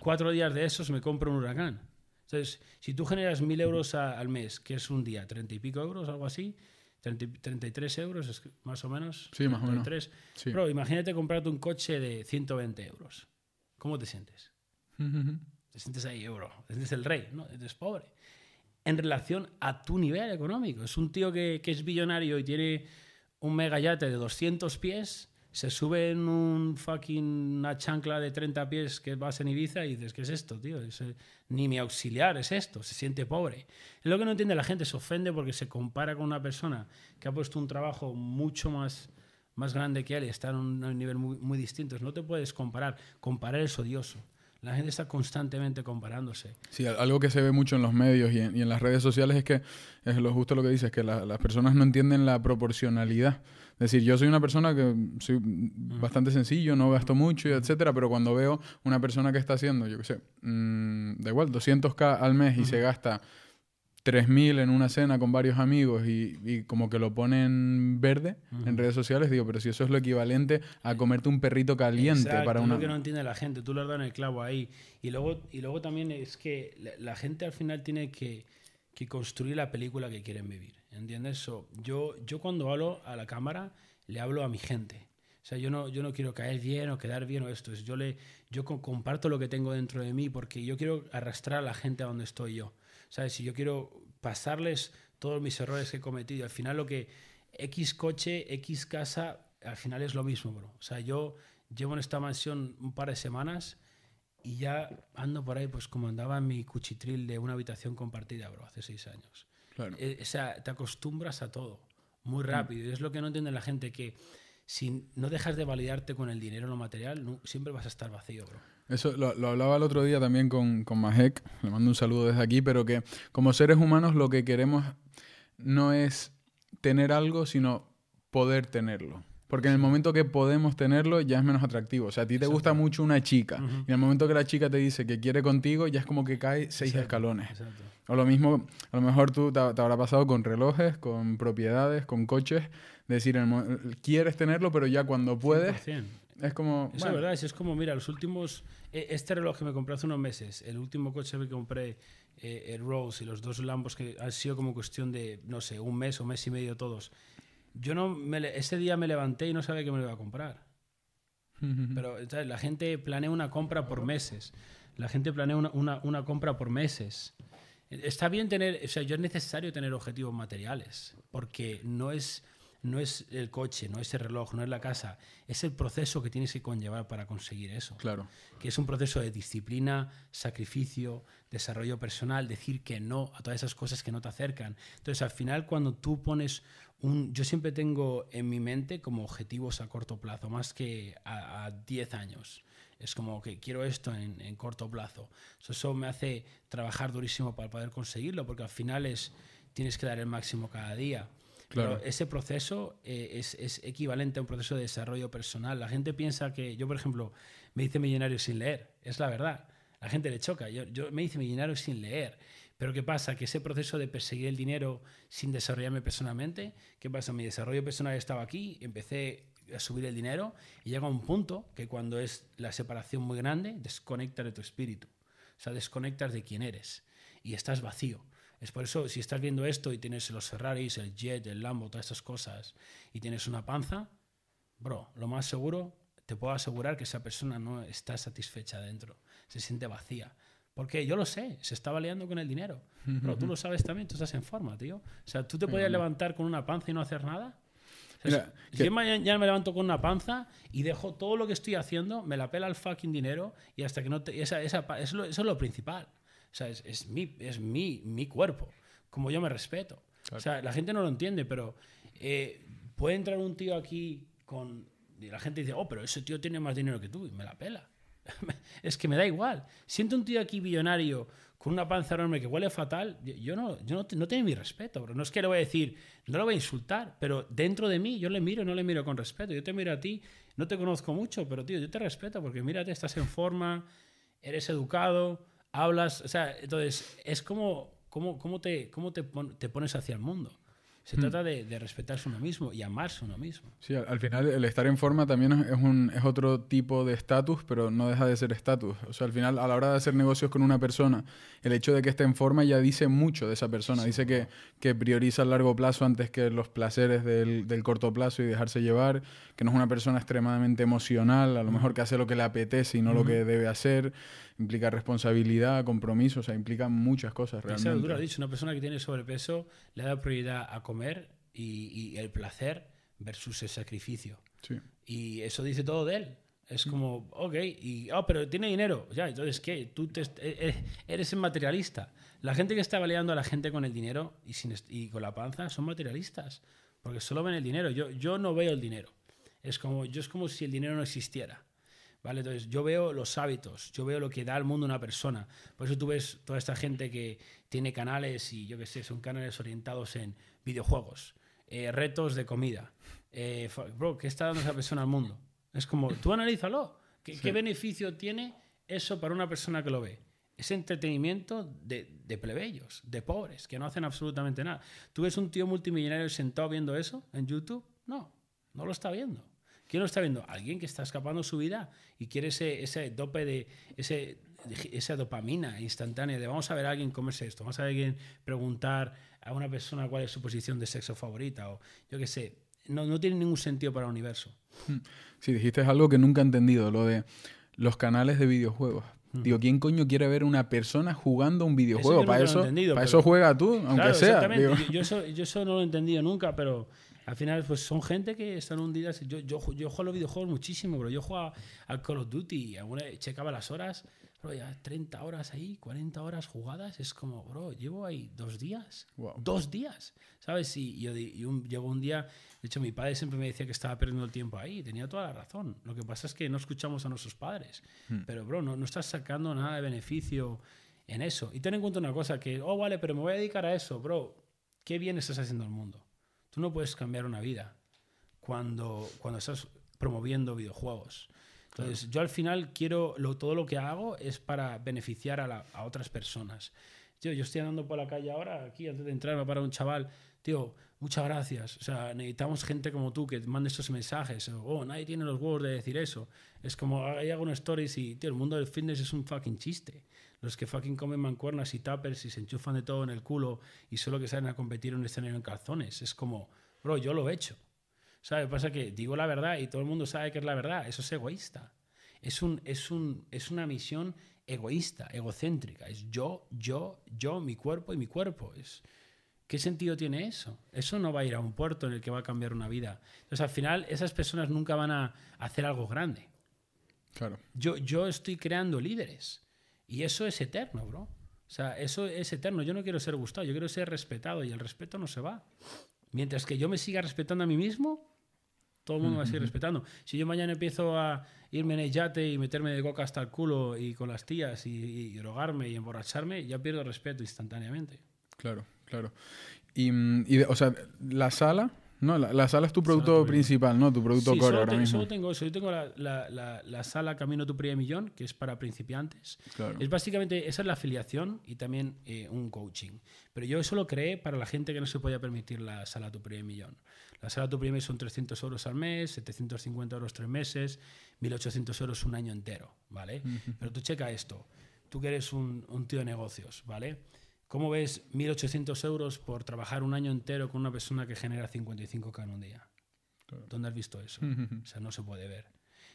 Cuatro días de esos me compro un huracán. Entonces, si tú generas mil euros al mes, que es un día, 30 y pico euros, algo así, 33 euros, más o menos. Sí, más o menos. Bro, imagínate comprarte un coche de 120 euros. ¿Cómo te sientes? Te sientes ahí, bro. Te sientes el rey, ¿no? Eres pobre. En relación a tu nivel económico. Es un tío que, que es billonario y tiene un megayate de 200 pies, se sube en un fucking una chancla de 30 pies que vas en Ibiza y dices, ¿qué es esto, tío? Ni mi auxiliar es esto, se siente pobre. Es lo que no entiende la gente, se ofende porque se compara con una persona que ha puesto un trabajo mucho más más grande que él y está en un nivel muy, muy distinto. No te puedes comparar. Comparar es odioso. La gente está constantemente comparándose. Sí, algo que se ve mucho en los medios y en, las redes sociales es que es lo justo lo que dices, que las personas no entienden la proporcionalidad. Decir, yo soy una persona que soy bastante sencillo, no gasto mucho, y etcétera, pero cuando veo una persona que está haciendo, yo qué sé, mm, da igual, 200k al mes y se gasta 3.000 en una cena con varios amigos y, como que lo ponen verde en redes sociales, digo, pero si eso es lo equivalente a comerte un perrito caliente para una... Es lo que no entiende la gente, tú le das en el clavo ahí. Y luego, y luego también es que la, gente al final tiene que, que, construir la película que quieren vivir, ¿entiendes? yo, yo cuando hablo a la cámara, le hablo a mi gente. O sea, yo no, yo no quiero caer bien o quedar bien o esto. Yo, le, yo comparto lo que tengo dentro de mí porque yo quiero arrastrar a la gente a donde estoy yo. ¿Sabes? Si yo quiero pasarles todos mis errores que he cometido, al final lo que X coche, X casa, al final es lo mismo, bro. O sea, yo llevo en esta mansión un par de semanas y ya ando por ahí, pues como andaba en mi cuchitril de una habitación compartida, bro, hace seis años. Claro. Eh, o sea, te acostumbras a todo muy rápido. Y es lo que no entiende la gente, que si no dejas de validarte con el dinero, lo material, no- siempre vas a estar vacío, bro. Eso lo, lo hablaba el otro día también con, con Majek, le mando un saludo desde aquí, pero que como seres humanos lo que queremos no es tener algo, sino poder tenerlo. Porque en el momento que podemos tenerlo ya es menos atractivo. O sea, a ti te gusta mucho una chica y en el momento que la chica te dice que quiere contigo ya es como que cae seis Exacto, escalones. Exacto. O lo mismo, a lo mejor tú te, te habrá pasado con relojes, con propiedades, con coches, de decir, el quieres tenerlo, pero ya cuando puedes, 100%. es como... Eso bueno, es verdad, es como, mira, los últimos. eh, Este reloj que me compré hace unos meses, el último coche que compré, eh, el Rose y los dos Lambos que han sido como cuestión de, no sé, un mes o mes y medio todos. Yo no. Me, ese día me levanté y no sabía que me lo iba a comprar. Pero ¿sabes? la gente planea una compra por meses. La gente planea una, una, una compra por meses. Está bien tener, o sea, yo es necesario tener objetivos materiales, porque no es, no es el coche, no es el reloj, no es la casa, es el proceso que tienes que conllevar para conseguir eso. Claro. Que es un proceso de disciplina, sacrificio, desarrollo personal, decir que no a todas esas cosas que no te acercan. Entonces, al final, cuando tú pones un... Yo siempre tengo en mi mente como objetivos a corto plazo, más que a, a 10 años. Es como que quiero esto en, en corto plazo. So, Eso me hace trabajar durísimo para poder conseguirlo, porque al final es, tienes que dar el máximo cada día. Claro. Pero ese proceso eh, es, es equivalente a un proceso de desarrollo personal. La gente piensa que yo, por ejemplo, me hice millonario sin leer. Es la verdad. La gente le choca. Yo, yo me hice millonario sin leer. Pero ¿qué pasa? Que ese proceso de perseguir el dinero sin desarrollarme personalmente, ¿qué pasa? Mi desarrollo personal estaba aquí, empecé a subir el dinero y llega un punto que cuando es la separación muy grande, desconectas de tu espíritu. O sea, desconectas de quién eres y estás vacío. Es por eso, si estás viendo esto y tienes los Ferraris, el Jet, el Lambo, todas estas cosas, y tienes una panza, bro, lo más seguro, te puedo asegurar que esa persona no está satisfecha dentro, se siente vacía. Porque yo lo sé, se estaba liando con el dinero. Pero tú lo sabes también, tú estás en forma, tío. O sea, tú te podías levantar con una panza y no hacer nada. O sea, Mira, si que- yo mañana me levanto con una panza y dejo todo lo que estoy haciendo, me la pela el fucking dinero y hasta que no te. Esa, eso, es lo, eso es lo principal. O sea, es, es, mi, es mi, mi cuerpo, como yo me respeto. O sea, la gente no lo entiende, pero eh, puede entrar un tío aquí con. Y la gente dice, oh, pero ese tío tiene más dinero que tú y me la pela. es que me da igual. Siento un tío aquí billonario con una panza enorme que huele fatal, yo- no, yo no, no tengo mi respeto, bro. No es que le voy a decir, no lo voy a insultar, pero dentro de mí yo le miro, no le miro con respeto. Yo te miro a ti, no te conozco mucho, pero tío, yo te respeto porque mírate, estás en forma, eres educado, hablas, o sea, entonces es como, como, cómo te, cómo te, te pones hacia el mundo. Se trata de, de respetarse uno mismo y amarse uno mismo. Sí, al, al final el estar en forma también es, un, es otro tipo de estatus, pero no deja de ser estatus. O sea, al final, a la hora de hacer negocios con una persona, el hecho de que esté en forma ya dice mucho de esa persona. dice que, que prioriza el largo plazo antes que los placeres del, del corto plazo y dejarse llevar, que no es una persona extremadamente emocional, a lo mejor que hace lo que le apetece y no lo que debe hacer. Implica responsabilidad, compromiso, o sea, implica muchas cosas Exacto, realmente. tú lo has dicho, una persona que tiene sobrepeso le da prioridad a comer y, y el placer versus el sacrificio. Sí. Y eso dice todo de él. Es como, ok, y, oh, pero tiene dinero. Ya, entonces, ¿qué? Tú te eh, eh, eres un materialista. La gente que está baleando a la gente con el dinero y, sin y con la panza son materialistas. Porque solo ven el dinero. Yo, yo no veo el dinero. Es como, yo es como si el dinero no existiera. ¿Vale? Entonces, yo veo los hábitos, yo veo lo que da al mundo una persona. Por eso tú ves toda esta gente que tiene canales y yo qué sé, son canales orientados en videojuegos, eh, retos de comida. Eh, bro, ¿qué está dando esa persona al mundo? Es como, tú analízalo. ¿Qué, qué beneficio tiene eso para una persona que lo ve? Es entretenimiento de, de plebeyos, de pobres, que no hacen absolutamente nada. ¿Tú ves un tío multimillonario sentado viendo eso en YouTube? No, no lo está viendo. ¿Quién lo está viendo? Alguien que está escapando su vida y quiere ese, ese dope de ese, esa dopamina instantánea de vamos a ver a alguien comerse esto, vamos a ver a alguien preguntar a una persona cuál es su posición de sexo favorita o yo qué sé. No, no tiene ningún sentido para el universo. Sí, dijiste algo que nunca he entendido, lo de los canales de videojuegos. Digo, ¿quién coño quiere ver una persona jugando un videojuego? Para eso, para pero- eso juega tú, aunque Claro, sea. exactamente. digo. Yo, yo eso, yo eso no lo he entendido nunca, pero al final, pues son gente que están hundidas. Yo, yo, yo juego a los videojuegos muchísimo, pero yo juego al Call of Duty y alguna checaba las horas, bro, ya 30 horas ahí, 40 horas jugadas, es como, bro, llevo ahí dos días. Dos días, ¿sabes? Y, yo, y un, llegó un día, de hecho, mi padre siempre me decía que estaba perdiendo el tiempo ahí, tenía toda la razón. Lo que pasa es que no escuchamos a nuestros padres. Hmm. Pero, bro, no, no estás sacando nada de beneficio en eso. Y ten en cuenta una cosa, que, oh, vale, pero me voy a dedicar a eso, bro, qué bien estás haciendo al mundo. Tú no puedes cambiar una vida cuando, cuando estás promoviendo videojuegos. Entonces, yo al final quiero, lo, todo lo que hago es para beneficiar a, a otras personas. Tío, yo estoy andando por la calle ahora, aquí antes de entrar, me para un chaval, tío, muchas gracias. O sea, necesitamos gente como tú que mande estos mensajes. Oh, nadie tiene los huevos de decir eso. Es como, hay algunas stories y, tío, el mundo del fitness es un fucking chiste. Los que fucking comen mancuernas y tappers y se enchufan de todo en el culo y solo que salen a competir en un escenario en calzones. Es como, bro, yo lo he hecho. ¿Sabes? Pasa que digo la verdad y todo el mundo sabe que es la verdad. Eso es egoísta. Es, un, es, un, es una misión egoísta, egocéntrica. Es yo, yo, yo, mi cuerpo y mi cuerpo. Es, ¿Qué sentido tiene eso? Eso no va a ir a un puerto en el que va a cambiar una vida. Entonces, al final, esas personas nunca van a hacer algo grande. Claro. Yo, yo estoy creando líderes. Y eso es eterno, bro. O sea, eso es eterno. Yo no quiero ser gustado, yo quiero ser respetado y el respeto no se va. Mientras que yo me siga respetando a mí mismo, todo el mundo va a seguir respetando. Si yo mañana empiezo a irme en el yate y meterme de coca hasta el culo y con las tías y, drogarme y emborracharme, ya pierdo respeto instantáneamente. Claro, claro. Y, y o sea, la sala, no, la, sala es tu producto principal, ¿no? Tu producto core ahora mismo. Solo tengo eso. Yo tengo la, la, la, sala Camino tu primer millón, que es para principiantes. Es básicamente, esa es la afiliación y también eh, un coaching. Pero yo eso lo creé para la gente que no se podía permitir la sala tu primer millón. La sala tu primer son 300 euros al mes, 750 euros tres meses, 1800 euros un año entero, ¿vale? Pero tú checa esto. Tú que eres un, un tío de negocios, ¿vale? ¿Cómo ves 1.800 euros por trabajar un año entero con una persona que genera 55k en un día? ¿Dónde has visto eso? o sea, no se puede ver.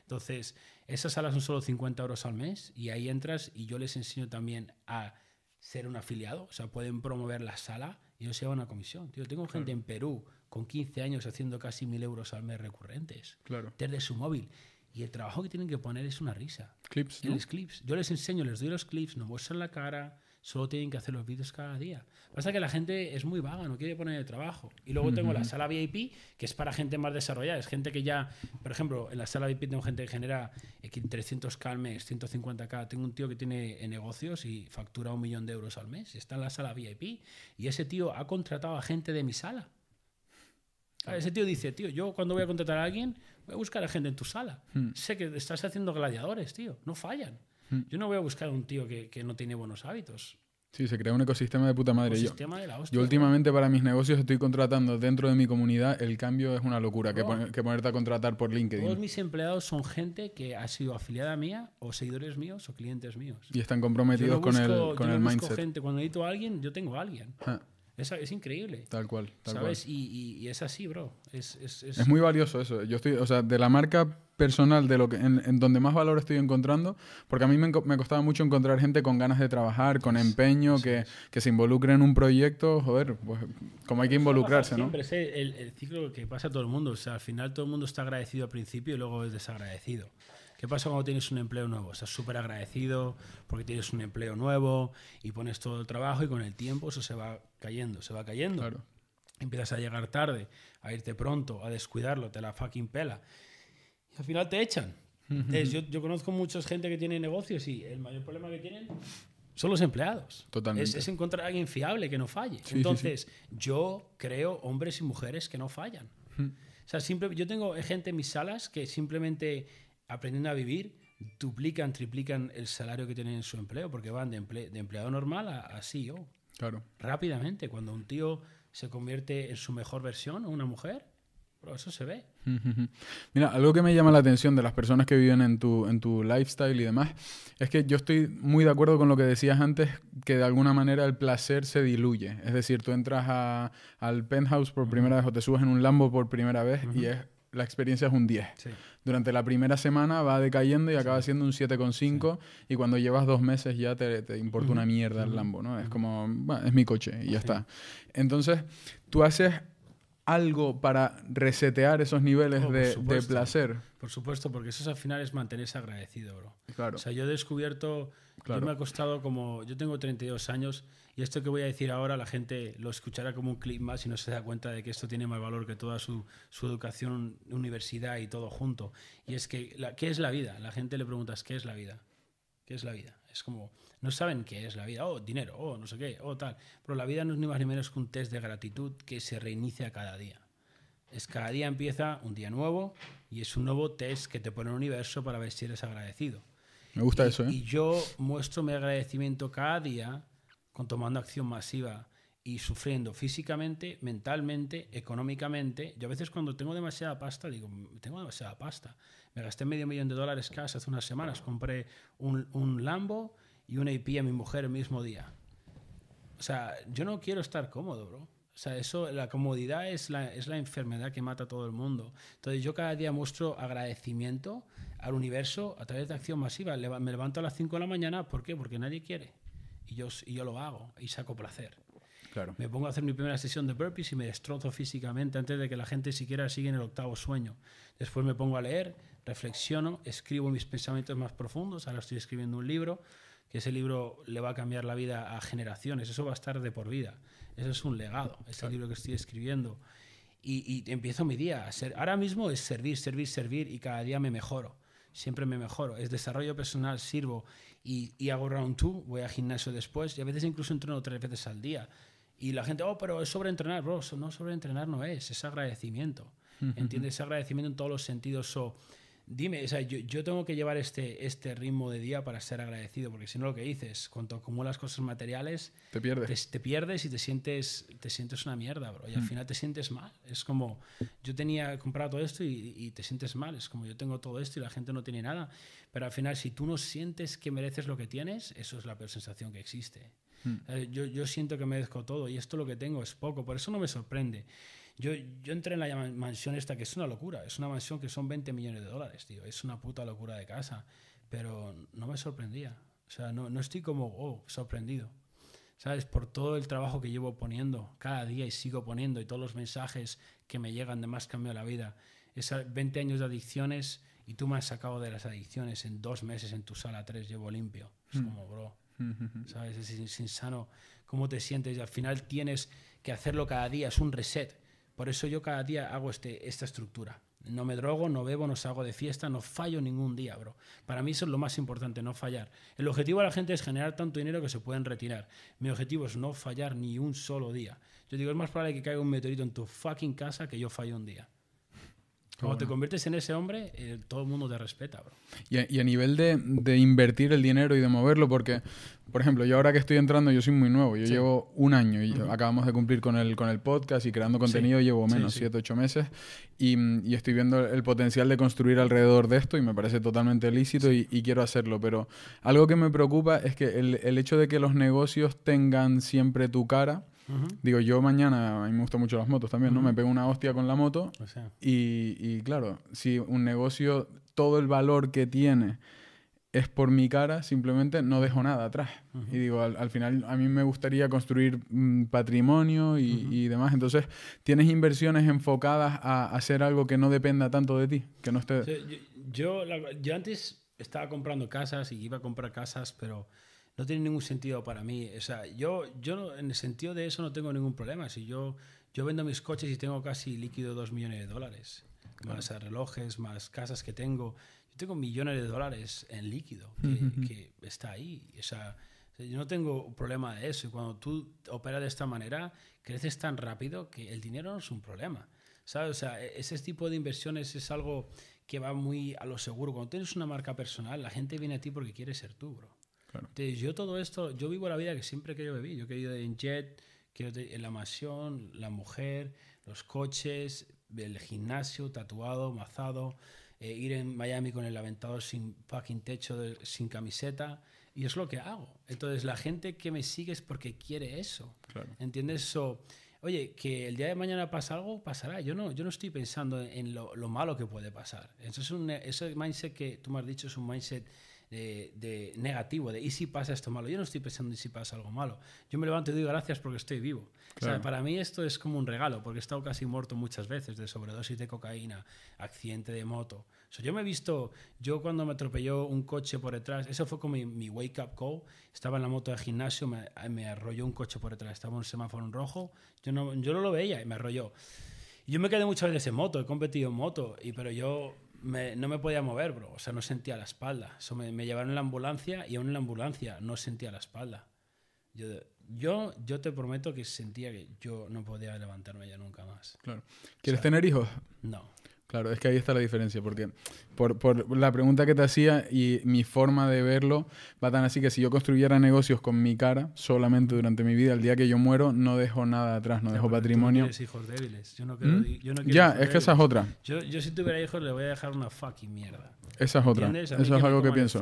Entonces, esas salas son solo 50 euros al mes y ahí entras y yo les enseño también a ser un afiliado. O sea, pueden promover la sala y ellos se llevan una comisión. Tío, tengo gente en Perú con 15 años haciendo casi 1.000 euros al mes recurrentes. Claro. Desde su móvil. Y el trabajo que tienen que poner es una risa. Clips. ¿no? clips. Yo les enseño, les doy los clips, no muestran la cara, solo tienen que hacer los vídeos cada día. Pasa que la gente es muy vaga, no quiere poner el trabajo. Y luego tengo la sala VIP, que es para gente más desarrollada. Es gente que ya, por ejemplo, en la sala VIP tengo gente que genera 300k al mes, 150k. Tengo un tío que tiene negocios y factura un millón de euros al mes. Y está en la sala VIP. Y ese tío ha contratado a gente de mi sala. Ese tío dice, tío, yo cuando voy a contratar a alguien, voy a buscar a gente en tu sala. Hmm. Sé que estás haciendo gladiadores, tío, no fallan. Mm. Yo no voy a buscar a un tío que, que, no tiene buenos hábitos. Sí, se crea un ecosistema de puta madre. yo, yo últimamente para mis negocios estoy contratando dentro de mi comunidad, el cambio es una locura, que, que, ponerte a contratar por LinkedIn. Todos mis empleados son gente que ha sido afiliada mía, o seguidores míos, o clientes míos. Y están comprometidos con el, con el mindset. Gente. Cuando necesito a alguien, yo tengo a alguien. Es, es, increíble. Tal cual. ¿Sabes? Y, y, es así, bro. Es, es, es, muy valioso eso. Yo estoy, o sea, de la marca personal, de lo que en, donde más valor estoy encontrando, porque a mí me, me, costaba mucho encontrar gente con ganas de trabajar, con empeño, que, que, se involucre en un proyecto. Joder, pues como hay que involucrarse, ¿no? Siempre es el, el, ciclo que pasa a todo el mundo. O sea, al final todo el mundo está agradecido al principio y luego es desagradecido. ¿Qué pasa cuando tienes un empleo nuevo? Estás súper agradecido porque tienes un empleo nuevo y pones todo el trabajo y con el tiempo eso se va cayendo, se va cayendo. Claro. Empiezas a llegar tarde, a irte pronto, a descuidarlo, te la fucking pela. Y al final te echan. yo, yo, conozco mucha gente que tiene negocios y el mayor problema que tienen son los empleados. Totalmente. Es, encontrar a alguien fiable que no falle. Entonces, yo creo hombres y mujeres que no fallan. O sea, simple, yo tengo gente en mis salas que simplemente aprendiendo a vivir, duplican, triplican el salario que tienen en su empleo, porque van de, de empleado normal a, a, CEO. Claro. Rápidamente, cuando un tío se convierte en su mejor versión, o una mujer, pero eso se ve. Mira, algo que me llama la atención de las personas que viven en tu, en tu lifestyle y demás, es que yo estoy muy de acuerdo con lo que decías antes, que de alguna manera el placer se diluye. Es decir, tú entras a, al penthouse por primera vez o te subes en un Lambo por primera vez y es la experiencia es un 10. Durante la primera semana va decayendo y acaba siendo un 7,5 y cuando llevas dos meses ya te, importa una mierda el Lambo, ¿no? Es como, bueno, es mi coche y ya está. Entonces, tú haces algo para resetear esos niveles Oh, de, de placer? Por supuesto, porque eso al final es mantenerse agradecido, bro. Claro. O sea, yo he descubierto, Claro. yo me ha costado como, yo tengo 32 años y esto que voy a decir ahora la gente lo escuchará como un clip más y no se da cuenta de que esto tiene más valor que toda su, su educación, universidad y todo junto. Y es que, la- ¿qué es la vida? La gente le preguntas, ¿qué es la vida? ¿Qué es la vida? Es como, no saben qué es la vida, oh, dinero, oh, no sé qué, oh, tal. Pero la vida no es ni más ni menos que un test de gratitud que se reinicia cada día. Es cada día empieza un día nuevo y es un nuevo test que te pone el universo para ver si eres agradecido. Me gusta y, eso, ¿eh? y yo muestro mi agradecimiento cada día con tomando acción masiva y sufriendo físicamente, mentalmente, económicamente. Yo a veces cuando tengo demasiada pasta, digo, tengo demasiada pasta. Me gasté medio millón de dólares cash hace unas semanas. Compré un, un Lambo y una IP a mi mujer el mismo día. O sea, yo no quiero estar cómodo, bro. O sea, eso, la comodidad es la, es la enfermedad que mata a todo el mundo. Entonces yo cada día muestro agradecimiento al universo a través de acción masiva. Me levanto a las 5 de la mañana, ¿por qué? Porque nadie quiere. Y yo, y yo lo hago y saco placer. Claro. Me pongo a hacer mi primera sesión de burpees y me destrozo físicamente antes de que la gente siquiera siga en el octavo sueño. Después me pongo a leer, reflexiono, escribo mis pensamientos más profundos. Ahora estoy escribiendo un libro, que ese libro le va a cambiar la vida a generaciones. Eso va a estar de por vida. Eso es un legado, ese libro que estoy escribiendo. Y, y empiezo mi día a ser. Ahora mismo es servir, servir, servir y cada día me mejoro. Siempre me mejoro. Es desarrollo personal, sirvo y, y hago round two, voy al gimnasio después y a veces incluso entreno tres veces al día. Y la gente, oh, pero es sobreentrenar, bro. No, sobreentrenar no es, es agradecimiento. ¿Entiendes? Es agradecimiento en todos los sentidos. So, dime, o sea, yo, yo tengo que llevar este, este ritmo de día para ser agradecido, porque si no lo que dices, cuando acumulas cosas materiales, Te pierdes. te, te pierdes y te sientes, te sientes una mierda, bro. Y al final te sientes mal. Es como, yo tenía comprado todo esto y, y te sientes mal. Es como, yo tengo todo esto y la gente no tiene nada. Pero al final, si tú no sientes que mereces lo que tienes, eso es la peor sensación que existe. Eh, Yo, yo siento que merezco todo y esto lo que tengo es poco. Por eso no me sorprende. Yo, yo entré en la mansión esta, que es una locura. Es una mansión que son 20 millones de dólares, tío. Es una puta locura de casa. Pero no me sorprendía. O sea, no, no estoy como, oh, sorprendido. ¿sabes? Por todo el trabajo que llevo poniendo cada día y sigo poniendo y todos los mensajes que me llegan de más cambio a la vida. Esas 20 años de adicciones y tú me has sacado de las adicciones en dos meses en tu sala 3, llevo limpio. Es como, bro, ¿sabes? Es, es insano cómo te sientes y al final tienes que hacerlo cada día, es un reset. Por eso yo cada día hago este, esta estructura. No me drogo, no bebo, no salgo de fiesta, no fallo ningún día, bro. Para mí eso es lo más importante, no fallar. El objetivo de la gente es generar tanto dinero que se pueden retirar. Mi objetivo es no fallar ni un solo día. Yo digo, es más probable que caiga un meteorito en tu fucking casa que yo falle un día. Cuando te conviertes en ese hombre, eh, todo el mundo te respeta, bro. Y a, y a nivel de, de invertir el dinero y de moverlo, porque, por ejemplo, yo ahora que estoy entrando, yo soy muy nuevo, yo Sí. llevo un año y acabamos de cumplir con el, con el podcast y creando contenido llevo Sí, menos, sí. siete, ocho meses, y, y estoy viendo el potencial de construir alrededor de esto y me parece totalmente lícito y, y quiero hacerlo, pero algo que me preocupa es que el, el hecho de que los negocios tengan siempre tu cara, digo, yo mañana, a mí me gustan mucho las motos también, ¿no? Me pego una hostia con la moto O sea, y, y claro, si un negocio, todo el valor que tiene es por mi cara, simplemente no dejo nada atrás. Y digo, al, al final a mí me gustaría construir mm, patrimonio y, y demás. Entonces, ¿tienes inversiones enfocadas a hacer algo que no dependa tanto de ti? Que no esté... O sea, yo, yo, yo antes estaba comprando casas y iba a comprar casas, pero no tiene ningún sentido para mí. O sea, yo, yo no- en el sentido de eso no tengo ningún problema. Si yo, yo vendo mis coches y tengo casi líquido 2 millones de dólares, más relojes, más casas que tengo. Yo tengo millones de dólares en líquido que, que está ahí. O sea, o sea, yo no tengo problema de eso. Y cuando tú operas de esta manera, creces tan rápido que el dinero no es un problema. ¿Sabes? O sea, e- ese tipo de inversiones es algo que va muy a lo seguro. Cuando tienes una marca personal, la gente viene a ti porque quiere ser tú, bro. Claro. Entonces, yo todo esto, yo vivo la vida que siempre he querido vivir. Yo he querido en jet, quiero en la mansión, la mujer, los coches, el gimnasio, tatuado, mazado, eh, ir en Miami con el aventador sin fucking techo, de- sin camiseta. Y es lo que hago. Entonces, la gente que me sigue es porque quiere eso. Claro. ¿Entiendes? So, oye, que el día de mañana pasa algo, pasará. Yo no, yo no estoy pensando en lo, lo malo que puede pasar. Eso es un, ese mindset que tú me has dicho es un mindset de, de negativo, de y si pasa esto malo. Yo no estoy pensando en si pasa algo malo. Yo me levanto y digo gracias porque estoy vivo. O sea, Claro. para mí esto es como un regalo, porque he estado casi muerto muchas veces de sobredosis de cocaína, accidente de moto. O sea, yo me he visto, yo cuando me atropelló un coche por detrás, eso fue como mi, mi wake up call. Estaba en la moto de gimnasio, me, me arrolló un coche por detrás, estaba en un semáforo en rojo, yo no, yo no lo veía y me arrolló. Yo me quedé muchas veces en moto, he competido en moto, y, pero yo me- no me podía mover, bro. O sea, no sentía la espalda. Eso me, me llevaron en la ambulancia y aún en la ambulancia no sentía la espalda. Yo, yo, yo te prometo que sentía que yo no podía levantarme ya nunca más. Claro. ¿Quieres O sea- tener hijos? No. Claro, es que ahí está la diferencia, porque por, por la pregunta que te hacía y mi forma de verlo va tan así que si yo construyera negocios con mi cara solamente durante mi vida, el día que yo muero no dejo nada atrás, no O sea, dejo tú patrimonio. No quieres hijos débiles. Yo no quiero, ¿Mm? yo no quiero Ya, es que esa es otra. Yo, yo si tuviera hijos le voy a dejar una fucking mierda. Esa es otra. Eso es algo que pienso.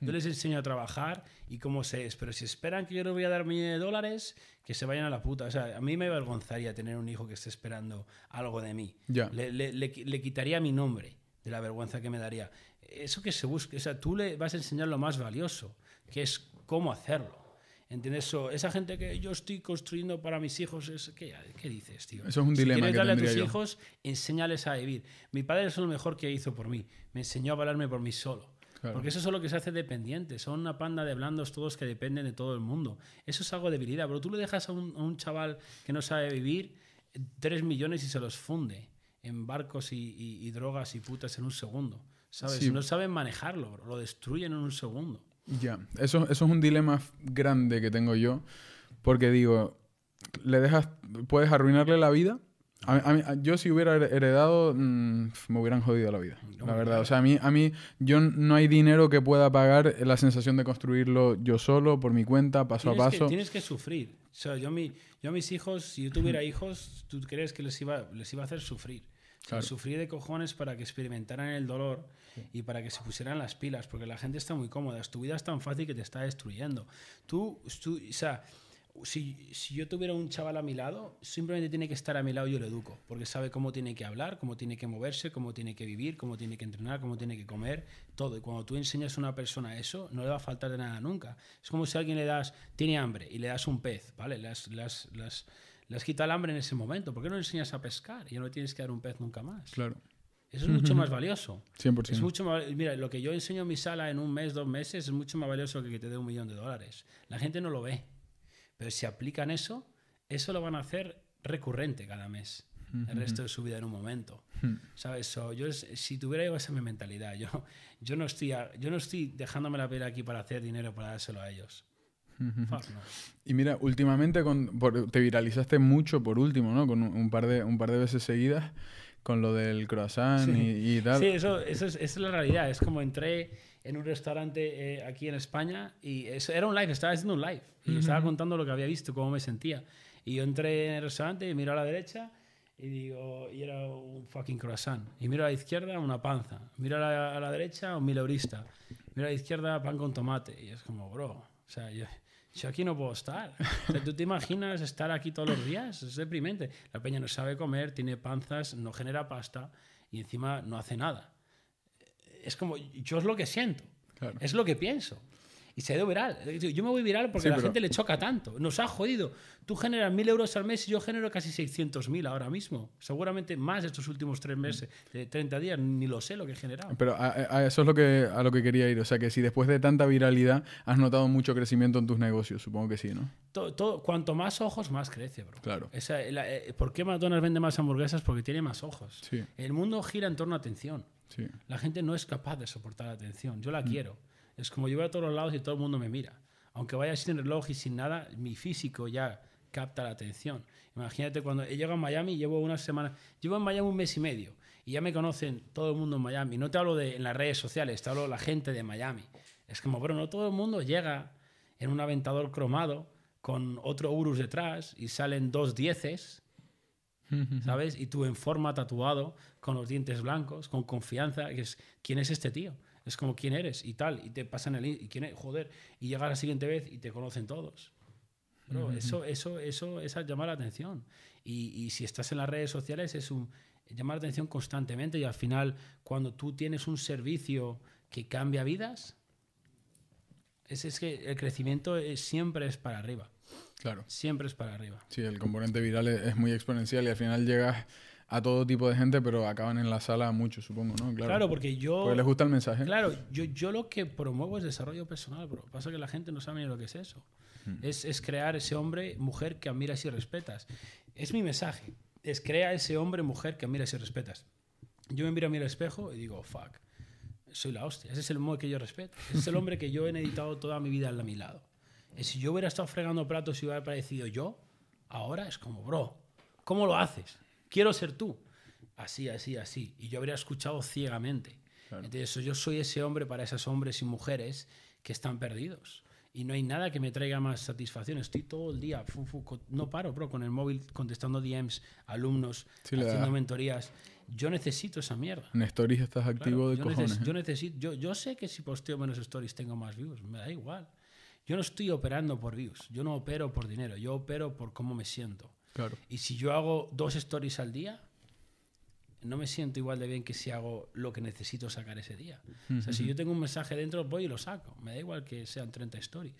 Yo les enseño a trabajar y cómo se es, pero si esperan que yo les voy a dar millones de dólares, que se vayan a la puta. O sea, a mí me avergonzaría tener un hijo que esté esperando algo de mí. Ya. Le, le- le- le quitaría mi nombre de la vergüenza que me daría. Eso que se busque, o sea, tú le vas a enseñar lo más valioso, que es cómo hacerlo. ¿Entiendes? So, esa gente que yo estoy construyendo para mis hijos, es, ¿qué, qué dices, tío? Eso es un Si dilema quieres que darle a tus yo. hijos, enséñales a vivir. Mi padre es lo mejor que hizo por mí. Me enseñó a valerme por mí solo. Claro. Porque eso es lo que se hace dependiente. Son una panda de blandos todos que dependen de todo el mundo. Eso es algo de debilidad. Pero tú le dejas a un, a un chaval que no sabe vivir eh, tres millones y se los funde en barcos y, y- y drogas y putas en un segundo. ¿Sabes? Sí. No saben manejarlo, bro. lo destruyen en un segundo. Ya, eso, eso es un dilema grande que tengo yo, porque digo, le dejas, puedes arruinarle la vida. A mí- a mí- a- yo si hubiera her- heredado, mm, me hubieran jodido la vida, la verdad. O sea, a mí, a mí yo no hay dinero que pueda pagar la sensación de construirlo yo solo, por mi cuenta, paso a que, paso. tienes que sufrir. O sea, yo, a mi- yo a mis hijos, si yo tuviera hijos, ¿tú crees que les iba, les iba a hacer sufrir? Claro. Sufrir de cojones para que experimentaran el dolor y para que se pusieran las pilas, porque la gente está muy cómoda. Tu vida es tan fácil que te está destruyendo. Tú, tú o sea, si, si yo tuviera un chaval a mi lado, simplemente tiene que estar a mi lado y yo lo educo, porque sabe cómo tiene que hablar, cómo tiene que moverse, cómo tiene que vivir, cómo tiene que entrenar, cómo tiene que comer, todo. Y cuando tú enseñas a una persona eso, no le va a faltar de nada nunca. Es como si a alguien le das, tiene hambre y le das un pez, ¿vale? Le has, le has- le has- quitado el hambre en ese momento. ¿Por qué no le enseñas a pescar? Y ya no le tienes que dar un pez nunca más. Claro, Eso es mucho más valioso. 100%. Es mucho más, mira, lo que yo enseño en mi sala en un mes, dos meses, es mucho más valioso que que te dé un millón de dólares. La gente no lo ve. Pero si aplican eso, eso lo van a hacer recurrente cada mes. El resto de su vida en un momento. ¿Sabes? So, yo, si tuviera yo esa mi mentalidad, yo, yo, no estoy a- yo no estoy dejándome la piel aquí para hacer dinero para dárselo a ellos. No. Y mira, últimamente con, por- te viralizaste mucho por último, ¿no? Con un, un par de, un par de veces seguidas con lo del croissant Sí. y, y tal. Sí, eso, eso es, esa es la realidad. Es como entré en un restaurante eh, aquí en España y eso, era un live, estaba haciendo un live. Y estaba contando lo que había visto, cómo me sentía. Y yo entré en el restaurante y miro a la derecha y digo, y era un fucking croissant. Y miro a la izquierda una panza. Miro a la, a la derecha un mileurista. Miro a la izquierda pan con tomate. Y es como, bro, o sea, yo, yo aquí no puedo estar. O sea, ¿Tú te imaginas estar aquí todos los días? Es deprimente. La peña no sabe comer, tiene panzas, no genera pasta y encima no hace nada. Es como, yo es lo que siento, Claro. es lo que pienso. Y se ha ido viral. Yo me voy viral porque Sí, a la pero- gente le choca tanto. Nos ha jodido. Tú generas mil euros al mes y yo genero casi 600 mil ahora mismo. Seguramente más estos últimos tres meses, de 30 días, ni lo sé lo que he generado. Pero a, a eso es lo que, a lo que quería ir. O sea, que si después de tanta viralidad has notado mucho crecimiento en tus negocios, supongo que sí, ¿no? Todo, todo- cuanto más ojos, más crece, bro. Claro. Esa- la- eh, ¿Por qué McDonald's vende más hamburguesas? Porque tiene más ojos. Sí. El mundo gira en torno a atención. Sí. La gente no es capaz de soportar la atención. Yo la quiero. Es como yo voy a todos los lados y todo el mundo me mira. Aunque vaya sin reloj y sin nada, mi físico ya capta la atención. Imagínate cuando he llegado a Miami, llevo una semana, llevo en Miami un mes y medio y ya me conocen todo el mundo en Miami. No te hablo de en las redes sociales, te hablo de la gente de Miami. Es como, pero no todo el mundo llega en un aventador cromado con otro Urus detrás y salen dos dieces ¿sabes? Y tú en forma, tatuado, con los dientes blancos, con confianza, que es, ¿quién es este tío? Es como, ¿quién eres? Y tal, y te pasan el... ¿Y quién es? Joder, y llegas la siguiente vez y te conocen todos. Bro, eso, eso, eso es llamar la atención. Y, y si estás en las redes sociales es un llamar la atención constantemente y al final cuando tú tienes un servicio que cambia vidas, Es, es que el crecimiento es- siempre es para arriba. Claro. Siempre es para arriba. Sí, el componente viral es, es muy exponencial y al final llegas a todo tipo de gente, pero acaban en la sala muchos, supongo, ¿no? Claro, porque yo. Porque les gusta el mensaje. Claro, yo, yo lo que promuevo es desarrollo personal, bro. Pasa que la gente no sabe ni lo que es eso. Es, es crear ese hombre, mujer que admiras y respetas. Es mi mensaje. Es crea ese hombre, mujer que admiras y respetas. Yo me miro a mí al espejo y digo, fuck, soy la hostia. Ese es el hombre que yo respeto. Ese es el hombre que yo he necesitado toda mi vida a mi lado. Y si yo hubiera estado fregando platos y hubiera parecido yo, ahora es como, bro, ¿cómo lo haces? Quiero ser tú. Así, así, así. Y yo habría escuchado ciegamente. Entonces, yo soy ese hombre para esos hombres y mujeres que están perdidos. Y no hay nada que me traiga más satisfacción. Estoy todo el día, fu, fu, no paro, bro, con el móvil contestando DMs, alumnos, Sí, haciendo mentorías. Yo necesito esa mierda. En stories estás activo Claro, de yo, cojones. neces- ¿eh? yo necesito, yo, yo sé que si posteo menos stories tengo más views, me da igual. Yo no estoy operando por views, yo no opero por dinero, yo opero por cómo me siento. Claro. Y si yo hago dos stories al día, no me siento igual de bien que si hago lo que necesito sacar ese día. O sea, si yo tengo un mensaje dentro, voy y lo saco. Me da igual que sean 30 stories.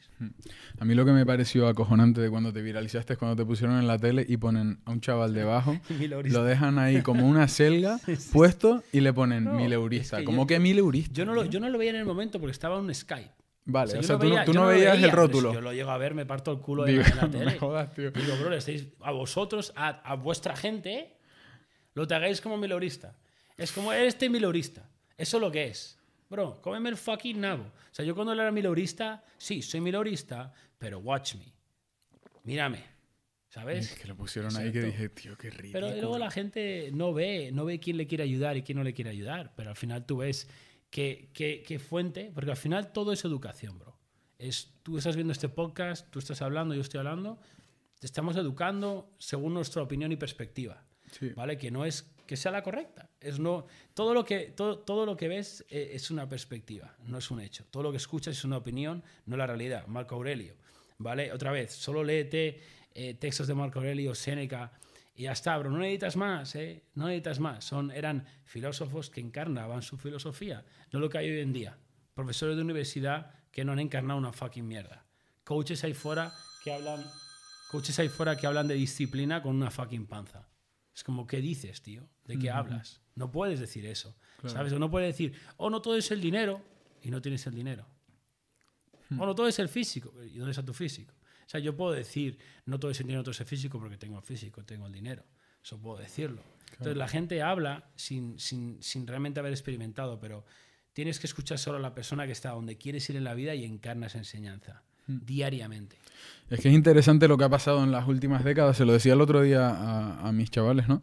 A mí lo que me pareció acojonante de cuando te viralizaste es cuando te pusieron en la tele y ponen a un chaval debajo, lo dejan ahí como una selga puesto y le ponen No, mileurista. es que ¿Cómo yo- que mileurista? Yo no, lo, yo no lo veía en el momento porque estaba en un Skype. Vale, o sea, tú, veía- no, tú veías veía, el rótulo. yo lo llego a ver, me parto el culo Digo, en la tele. me jodas, tío. Digo, bro, le estáis a vosotros, a, a vuestra gente, lo tragáis como mileurista. Es como este mileurista. Eso es lo que es. Bro, cómeme el fucking nabo. O sea, yo cuando era mileurista, sí, soy mileurista, pero watch me. Mírame. Es ¿Sabes? que lo pusieron ahí que Exacto. dije, tío, qué ridículo. Pero luego la gente no ve, no ve quién le quiere ayudar y quién no le quiere ayudar. Pero al final tú ves qué fuente, porque al final todo es educación, bro. Es, tú estás viendo este podcast, tú estás hablando, yo estoy hablando, te estamos educando según nuestra opinión y perspectiva. Sí. ¿Vale? Que no es que sea la correcta. Es no, todo, lo que, todo, todo lo que ves eh, es una perspectiva, no es un hecho. Todo lo que escuchas es una opinión, no la realidad. Marco Aurelio. ¿Vale? Otra vez, solo léete eh, textos de Marco Aurelio, Séneca, y ya está, bro. No necesitas más, ¿eh? No necesitas más. Son, eran filósofos que encarnaban su filosofía, no lo que hay hoy en día. Profesores de universidad que no han encarnado una fucking mierda. Coaches ahí fuera que hablan, coaches ahí fuera que hablan de disciplina con una fucking panza. Es como, ¿qué dices, tío? ¿De qué hablas? No puedes decir eso, ¿sabes? O no puedes decir, oh, no todo es el dinero y no tienes el dinero. O no todo es el físico y dónde está tu físico. O sea, yo puedo decir, no todo es el dinero, todo es el físico porque tengo el físico, tengo el dinero. Eso puedo decirlo. Entonces la gente habla sin, sin, sin realmente haber experimentado, pero tienes que escuchar solo a la persona que está donde quieres ir en la vida y encarna esa enseñanza diariamente. Es que es interesante lo que ha pasado en las últimas décadas. Se lo decía el otro día a, a mis chavales, ¿no?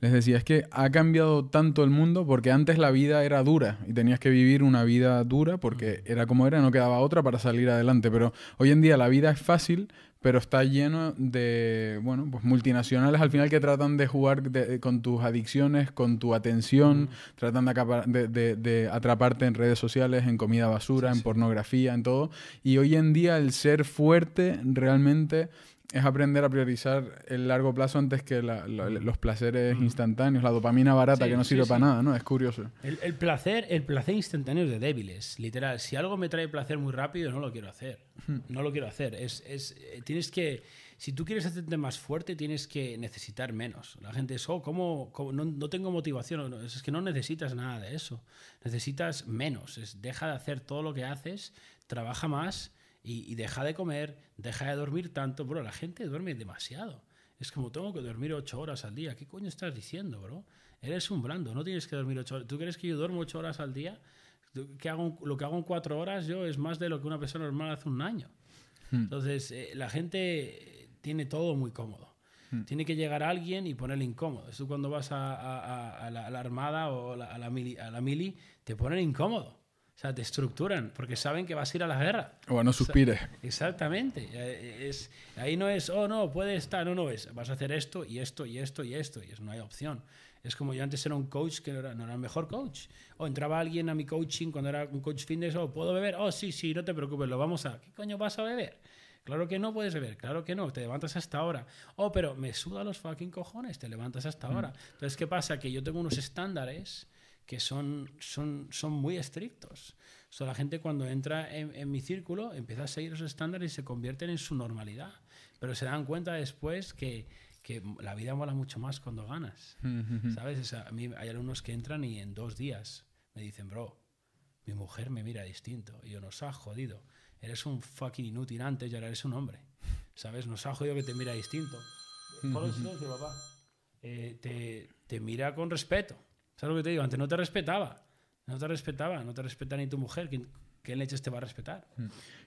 Les decía, es que ha cambiado tanto el mundo porque antes la vida era dura y tenías que vivir una vida dura porque era como era, no quedaba otra para salir adelante. Pero hoy en día la vida es fácil, pero está lleno de, bueno, pues multinacionales al final que tratan de jugar de- con tus adicciones, con tu atención, tratan de, acapar- de- de- de atraparte en redes sociales, en comida basura, en pornografía, en todo. Y hoy en día el ser fuerte realmente es aprender a priorizar el largo plazo antes que la- la- los placeres instantáneos, la dopamina barata Sí, que no sirve sí. para nada, ¿no? Es curioso. El, el placer, el placer instantáneo es de débiles, literal. Si algo me trae placer muy rápido, no lo quiero hacer. No lo quiero hacer. Es, es, eh, tienes que, si tú quieres hacerte más fuerte, tienes que necesitar menos. La gente es, oh, ¿cómo, cómo? No, no tengo motivación. Es que no necesitas nada de eso. Necesitas menos. Es, deja de hacer todo lo que haces, trabaja más y, y deja de comer, deja de dormir tanto. Bro, la gente duerme demasiado. Es como tengo que dormir ocho horas al día. ¿Qué coño estás diciendo, bro? Eres un blando, no tienes que dormir ocho horas. ¿Tú crees que yo duermo ocho horas al día? Que hago, lo que hago en cuatro horas yo es más de lo que una persona normal hace un año. Entonces, eh, la gente tiene todo muy cómodo. Tiene que llegar alguien y ponerle incómodo. Tú cuando vas a, a- a- a la, a la armada o a la, a la mili, a la mili, te ponen incómodo. O sea, te estructuran porque saben que vas a ir a la guerra. O no suspires. Exactamente. Eh, Es, ahí no es, oh, no, puede estar, no, no, es, vas a hacer esto y esto y esto y esto, y es, no hay opción. Es como yo antes era un coach que no era, no era el mejor coach. O entraba alguien a mi coaching cuando era un coach fitness, oh, ¿puedo beber? Oh, sí, sí, no te preocupes, lo vamos a... ¿Qué coño vas a beber? Claro que no puedes beber, claro que no, te levantas hasta ahora. Oh, pero me suda los fucking cojones, te levantas hasta ahora. Entonces, ¿qué pasa? Que yo tengo unos estándares que son, son, son muy estrictos. O sea, la gente cuando entra en, en mi círculo empieza a seguir esos estándares y se convierten en su normalidad. Pero se dan cuenta después que, que la vida mola mucho más cuando ganas. ¿Sabes? O sea, a mí hay alumnos que entran y en dos días me dicen, bro, mi mujer me mira distinto. Y yo, nos ha jodido. Eres un fucking inútil antes y ahora eres un hombre. ¿Sabes? Nos ha jodido que te mira distinto. Por el silencio, papá. Eh, te, te mira con respeto. ¿Sabes lo que te digo? Antes no te respetaba. No te respetaba. No te respeta ni tu mujer. ¿Quién, ¿Qué leches te va a respetar?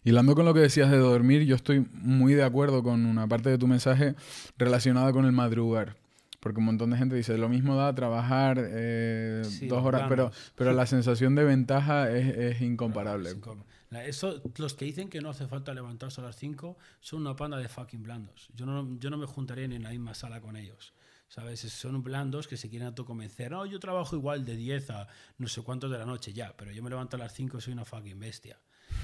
Hilando con lo que decías de dormir, yo estoy muy de acuerdo con una parte de tu mensaje relacionada con el madrugar. Porque un montón de gente dice, lo mismo da trabajar eh, Sí, dos horas, pero, pero la sensación de ventaja es, es incomparable. Eso, los que dicen que no hace falta levantarse a las 5 son una panda de fucking blandos. Yo no, yo no me juntaría ni en la misma sala con ellos. ¿Sabes? Es- Son blandos que se quieren autoconvencer. No, yo trabajo igual de 10 a no sé cuántos de la noche ya, pero yo me levanto a las 5 y soy una fucking bestia.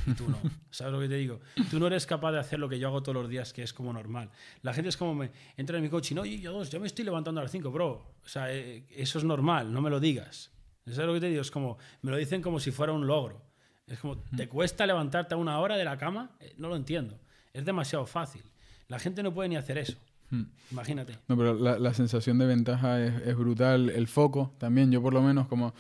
Y tú no. ¿Sabes lo que te digo? Tú no eres capaz de hacer lo que yo hago todos los días, que es como normal. La gente es como me entra en mi coche y no, yo, yo me estoy levantando a las 5, bro. O sea, eh, eso es normal, no me lo digas. ¿Sabes lo que te digo? Es como, me lo dicen como si fuera un logro. Es como, ¿te cuesta levantarte a una hora de la cama? Eh, no lo entiendo. Es demasiado fácil. La gente no puede ni hacer eso. Imagínate. No, pero la, la sensación de ventaja es, es brutal. El foco también, yo por lo menos como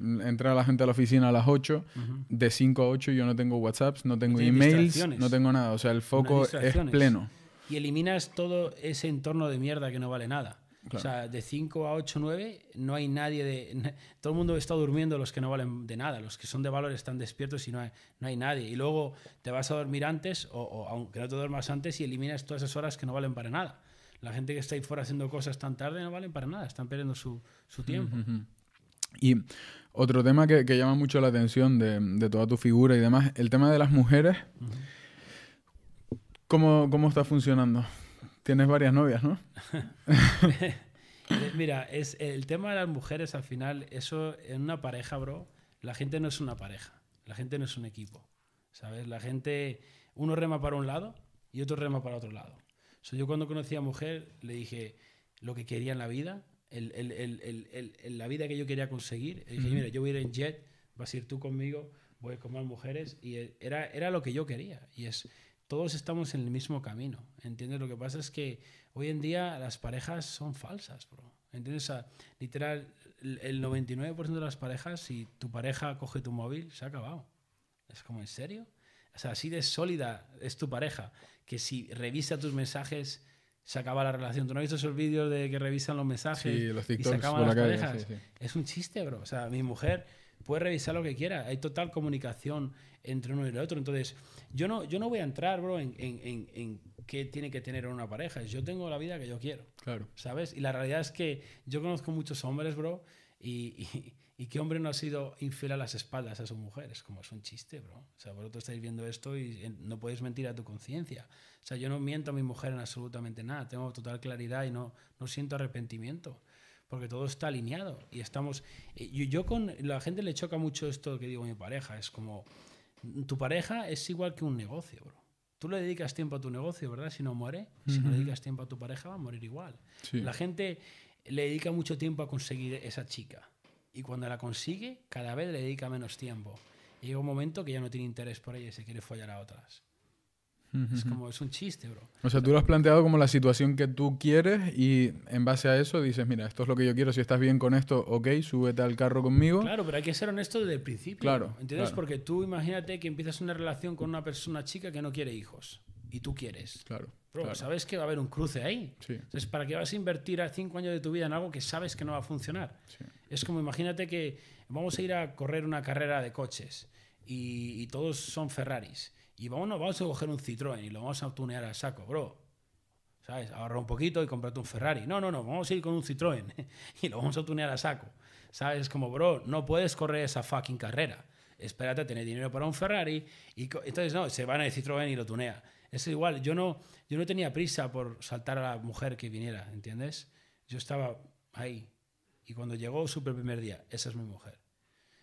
entra la gente a la oficina a las 8, de 5 a 8 yo no tengo WhatsApps, no tengo emails, no tengo nada. O sea, el foco es pleno. Y eliminas todo ese entorno de mierda que no vale nada. O sea, de 5 a 8, 9, no hay nadie de... Todo el mundo está durmiendo los que no valen de nada. Los que son de valor están despiertos y no hay, no hay nadie. Y luego te vas a dormir antes, o, o aunque no te duermas antes, y eliminas todas esas horas que no valen para nada. La gente que está ahí fuera haciendo cosas tan tarde no valen para nada. Están perdiendo su, su tiempo. Y otro tema que, que llama mucho la atención de, de toda tu figura y demás, el tema de las mujeres. ¿Cómo, ¿Cómo está funcionando? Tienes varias novias, ¿no? Eh, Mira, es el tema de las mujeres al final, eso en una pareja, bro, la gente no es una pareja, la gente no es un equipo, ¿sabes? La gente, uno rema para un lado y otro rema para otro lado. So, yo cuando conocí a mujer le dije lo que quería en la vida, el, el- el- la vida que yo quería conseguir. Le dije, mira, yo voy a ir en jet, vas a ir tú conmigo, voy con más mujeres y era, era lo que yo quería. Y es, todos estamos en el mismo camino, ¿entiendes? Lo que pasa es que hoy en día las parejas son falsas, bro. ¿Entiendes? O sea, literal, el 99% de las parejas, si tu pareja coge tu móvil, se ha acabado. Es como, ¿en serio? O sea, así de sólida es tu pareja, que si revisa tus mensajes, se acaba la relación. ¿Tú no has visto esos vídeos de que revisan los mensajes Sí, los y se TikToks acaban las la calle, parejas? sí, sí. Es un chiste, bro. O sea, mi mujer puede revisar lo que quiera. Hay total comunicación entre uno y el otro. Entonces, yo no, yo no voy a entrar, bro, en, en, en, en qué tiene que tener una pareja. Yo tengo la vida que yo quiero. Claro. ¿Sabes? Y la realidad es que yo conozco muchos hombres, bro, y, y, y qué hombre no ha sido infiel a las espaldas a su mujer. Es como, es un chiste, bro. O sea, vosotros estáis viendo esto y eh, no podéis mentir a tu conciencia. O sea, yo no miento a mi mujer en absolutamente nada. Tengo total claridad y no, no siento arrepentimiento. Porque todo está alineado y estamos... eh, Yo, con... La gente le choca mucho esto que digo a mi pareja. Es como... Tu pareja es igual que un negocio, bro. Tú le dedicas tiempo a tu negocio, ¿verdad? Si no muere. Si no le dedicas tiempo a tu pareja, va a morir igual. Sí. La gente le dedica mucho tiempo a conseguir esa chica. Y cuando la consigue, cada vez le dedica menos tiempo. Y llega un momento que ya no tiene interés por ella y se quiere follar a otras. Es como, es un chiste, bro. O sea, tú lo has planteado como la situación que tú quieres y en base a eso dices, mira, esto es lo que yo quiero, si estás bien con esto, ok, súbete al carro conmigo. Claro, pero hay que ser honesto desde el principio. Claro, ¿Entiendes? claro. Porque tú imagínate que empiezas una relación con una persona chica que no quiere hijos. Y tú quieres. Claro, Bro, claro. sabes que va a haber un cruce ahí. Sí. Entonces, ¿para qué vas a invertir a cinco años de tu vida en algo que sabes que no va a funcionar? Sí. Es como, imagínate que vamos a ir a correr una carrera de coches y, y todos son Ferraris. Y vamos, vamos a coger un Citroën y lo vamos a tunear al saco, bro. ¿Sabes? Ahorra un poquito y comprate un Ferrari. No, no, no, vamos a ir con un Citroën y lo vamos a tunear a saco. ¿Sabes? Como, bro, no puedes correr esa fucking carrera. Espérate a tener dinero para un Ferrari. Y entonces, no, se van a Citroën y lo tunea. Es igual, yo no, yo no tenía prisa por saltar a la mujer que viniera, ¿entiendes? Yo estaba ahí. Y cuando llegó su primer día, esa es mi mujer.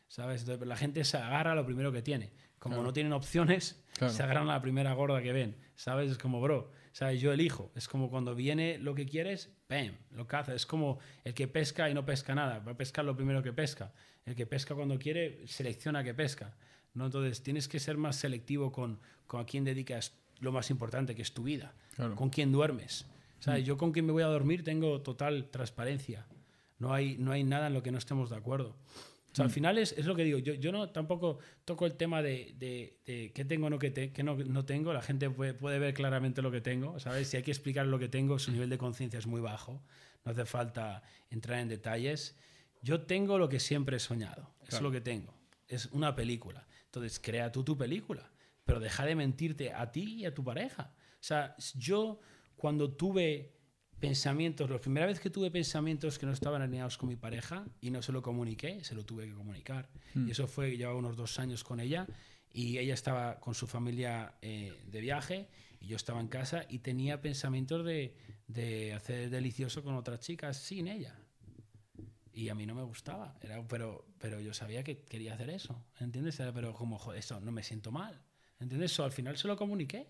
¿Sabes? Entonces, la gente se agarra a lo primero que tiene. Como no tienen opciones, Claro. se agarran a la primera gorda que ven. ¿Sabes? Es como, bro, ¿sabes? Yo elijo. Es como cuando viene lo que quieres, ¡pam! Lo caza. Es como el que pesca y no pesca nada. Va a pescar lo primero que pesca. El que pesca cuando quiere, selecciona que pesca. ¿no? Entonces, tienes que ser más selectivo con, con a quién dedicas lo más importante, que es tu vida. Con quién duermes. ¿Sabes? Yo con quién me voy a dormir tengo total transparencia. No hay, no hay nada en lo que no estemos de acuerdo. O sea, al final es, es, lo que digo. Yo, yo no tampoco toco el tema de, de, de qué tengo o no, que, te, que no, no, tengo. La gente puede, puede, ver claramente lo que tengo. ¿sabes? Si hay que explicar lo que tengo, su nivel de conciencia es muy bajo. No hace falta entrar en detalles. Yo tengo lo que siempre he soñado. Eso es lo que tengo. Es una película. Entonces, crea tú tu película. Pero deja de mentirte a ti y a tu pareja. O sea, yo cuando tuve pensamientos, la primera vez que tuve pensamientos que no estaban alineados con mi pareja y no se lo comuniqué, se lo tuve que comunicar. Mm. Y eso fue, llevaba unos dos años con ella y ella estaba con su familia eh, de viaje y yo estaba en casa y tenía pensamientos de, de hacer delicioso con otras chicas sin ella. Y a mí no me gustaba, era, pero, pero yo sabía que quería hacer eso, ¿entiendes? Pero como, joder, eso no me siento mal, ¿entiendes? Eso al final se lo comuniqué.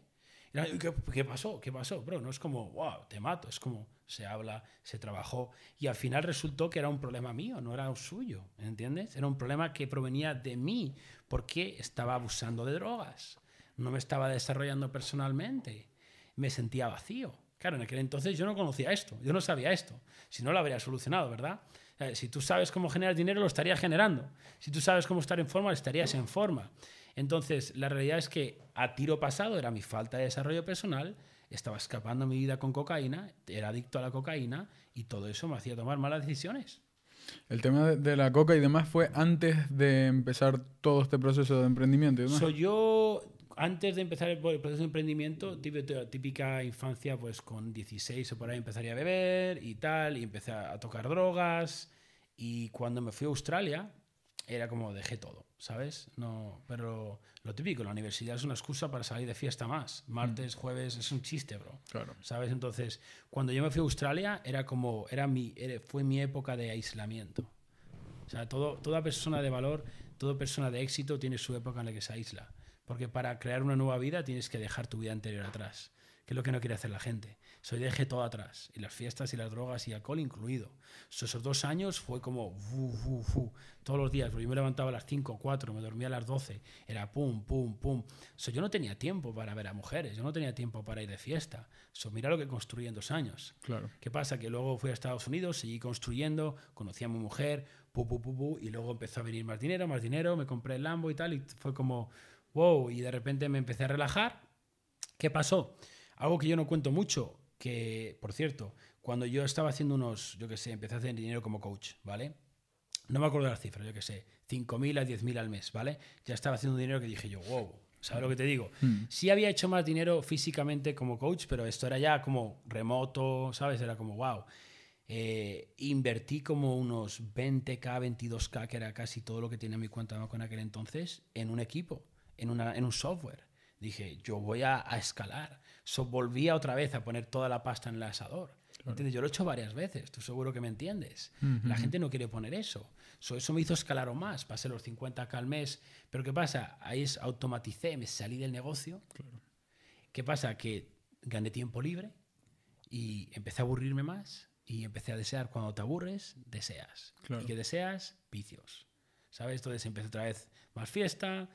¿Qué, ¿Qué, pasó? ¿Qué pasó? Bro, no es como, wow, te mato. Es como, se habla, se trabajó. Y al final resultó que era un problema mío, no era suyo. ¿Entiendes? Era un problema que provenía de mí, porque estaba abusando de drogas. No me estaba desarrollando personalmente. Me sentía vacío. Claro, en aquel entonces yo no conocía esto, yo no sabía esto. Si no, lo habría solucionado, ¿verdad? Eh, si tú sabes cómo generar dinero, lo estarías generando. Si tú sabes cómo estar en forma, estarías en forma. Entonces, la realidad es que a tiro pasado era mi falta de desarrollo personal, estaba escapando mi vida con cocaína, era adicto a la cocaína y todo eso me hacía tomar malas decisiones. El tema de, la coca y demás fue antes de empezar todo este proceso de emprendimiento. Soy yo, antes de empezar el proceso de emprendimiento, típica infancia, pues con 16 o por ahí empezaría a beber y tal, y empecé a tocar drogas. Y cuando me fui a Australia, era como dejé todo, ¿sabes? No, pero lo típico, la universidad es una excusa para salir de fiesta más. Martes, mm. jueves, es un chiste, bro. Claro. ¿Sabes? Entonces, cuando yo me fui a Australia, era como, era mi, fue mi época de aislamiento. O sea, todo, toda persona de valor, toda persona de éxito tiene su época en la que se aísla. Porque para crear una nueva vida tienes que dejar tu vida anterior atrás, que es lo que no quiere hacer la gente. Soy dejé todo atrás, y las fiestas y las drogas y alcohol incluido. esos dos años fue como todos los días. Yo me levantaba a las 5 o 4, me dormía a las 12, era pum, pum, pum. yo no tenía tiempo para ver a mujeres, yo no tenía tiempo para ir de fiesta. So, mira lo que construí en dos años. Claro. ¿Qué pasa? Que luego fui a Estados Unidos, seguí construyendo, conocí a mi mujer, pu, pu, pu, y luego empezó a venir más dinero, más dinero, me compré el Lambo y tal, y fue como, wow, y de repente me empecé a relajar. ¿Qué pasó? Algo que yo no cuento mucho, que, por cierto, cuando yo estaba haciendo unos, yo qué sé, empecé a hacer dinero como coach, ¿vale? No me acuerdo de las cifras, yo qué sé, 5.000 a 10.000 al mes, ¿vale? Ya estaba haciendo dinero que dije yo, wow, ¿sabes lo que te digo? Hmm. Sí había hecho más dinero físicamente como coach, pero esto era ya como remoto, ¿sabes? Era como, wow. Eh, invertí como unos 20k, 22k, que era casi todo lo que tenía mi cuenta con aquel entonces, en un equipo, en, una, en un software. Dije, yo voy a, a escalar so, volvía otra vez a poner toda la pasta en el asador. Yo lo he hecho varias veces, tú seguro que me entiendes. La gente no quiere poner eso. eso me hizo escalar aún más, pasé los 50k al mes. Pero ¿qué pasa? Ahí es, automaticé, me salí del negocio. ¿Qué pasa? Que gané tiempo libre y empecé a aburrirme más y empecé a desear. Cuando te aburres, deseas. Y que deseas, vicios. ¿Sabes? Entonces empecé otra vez más fiesta,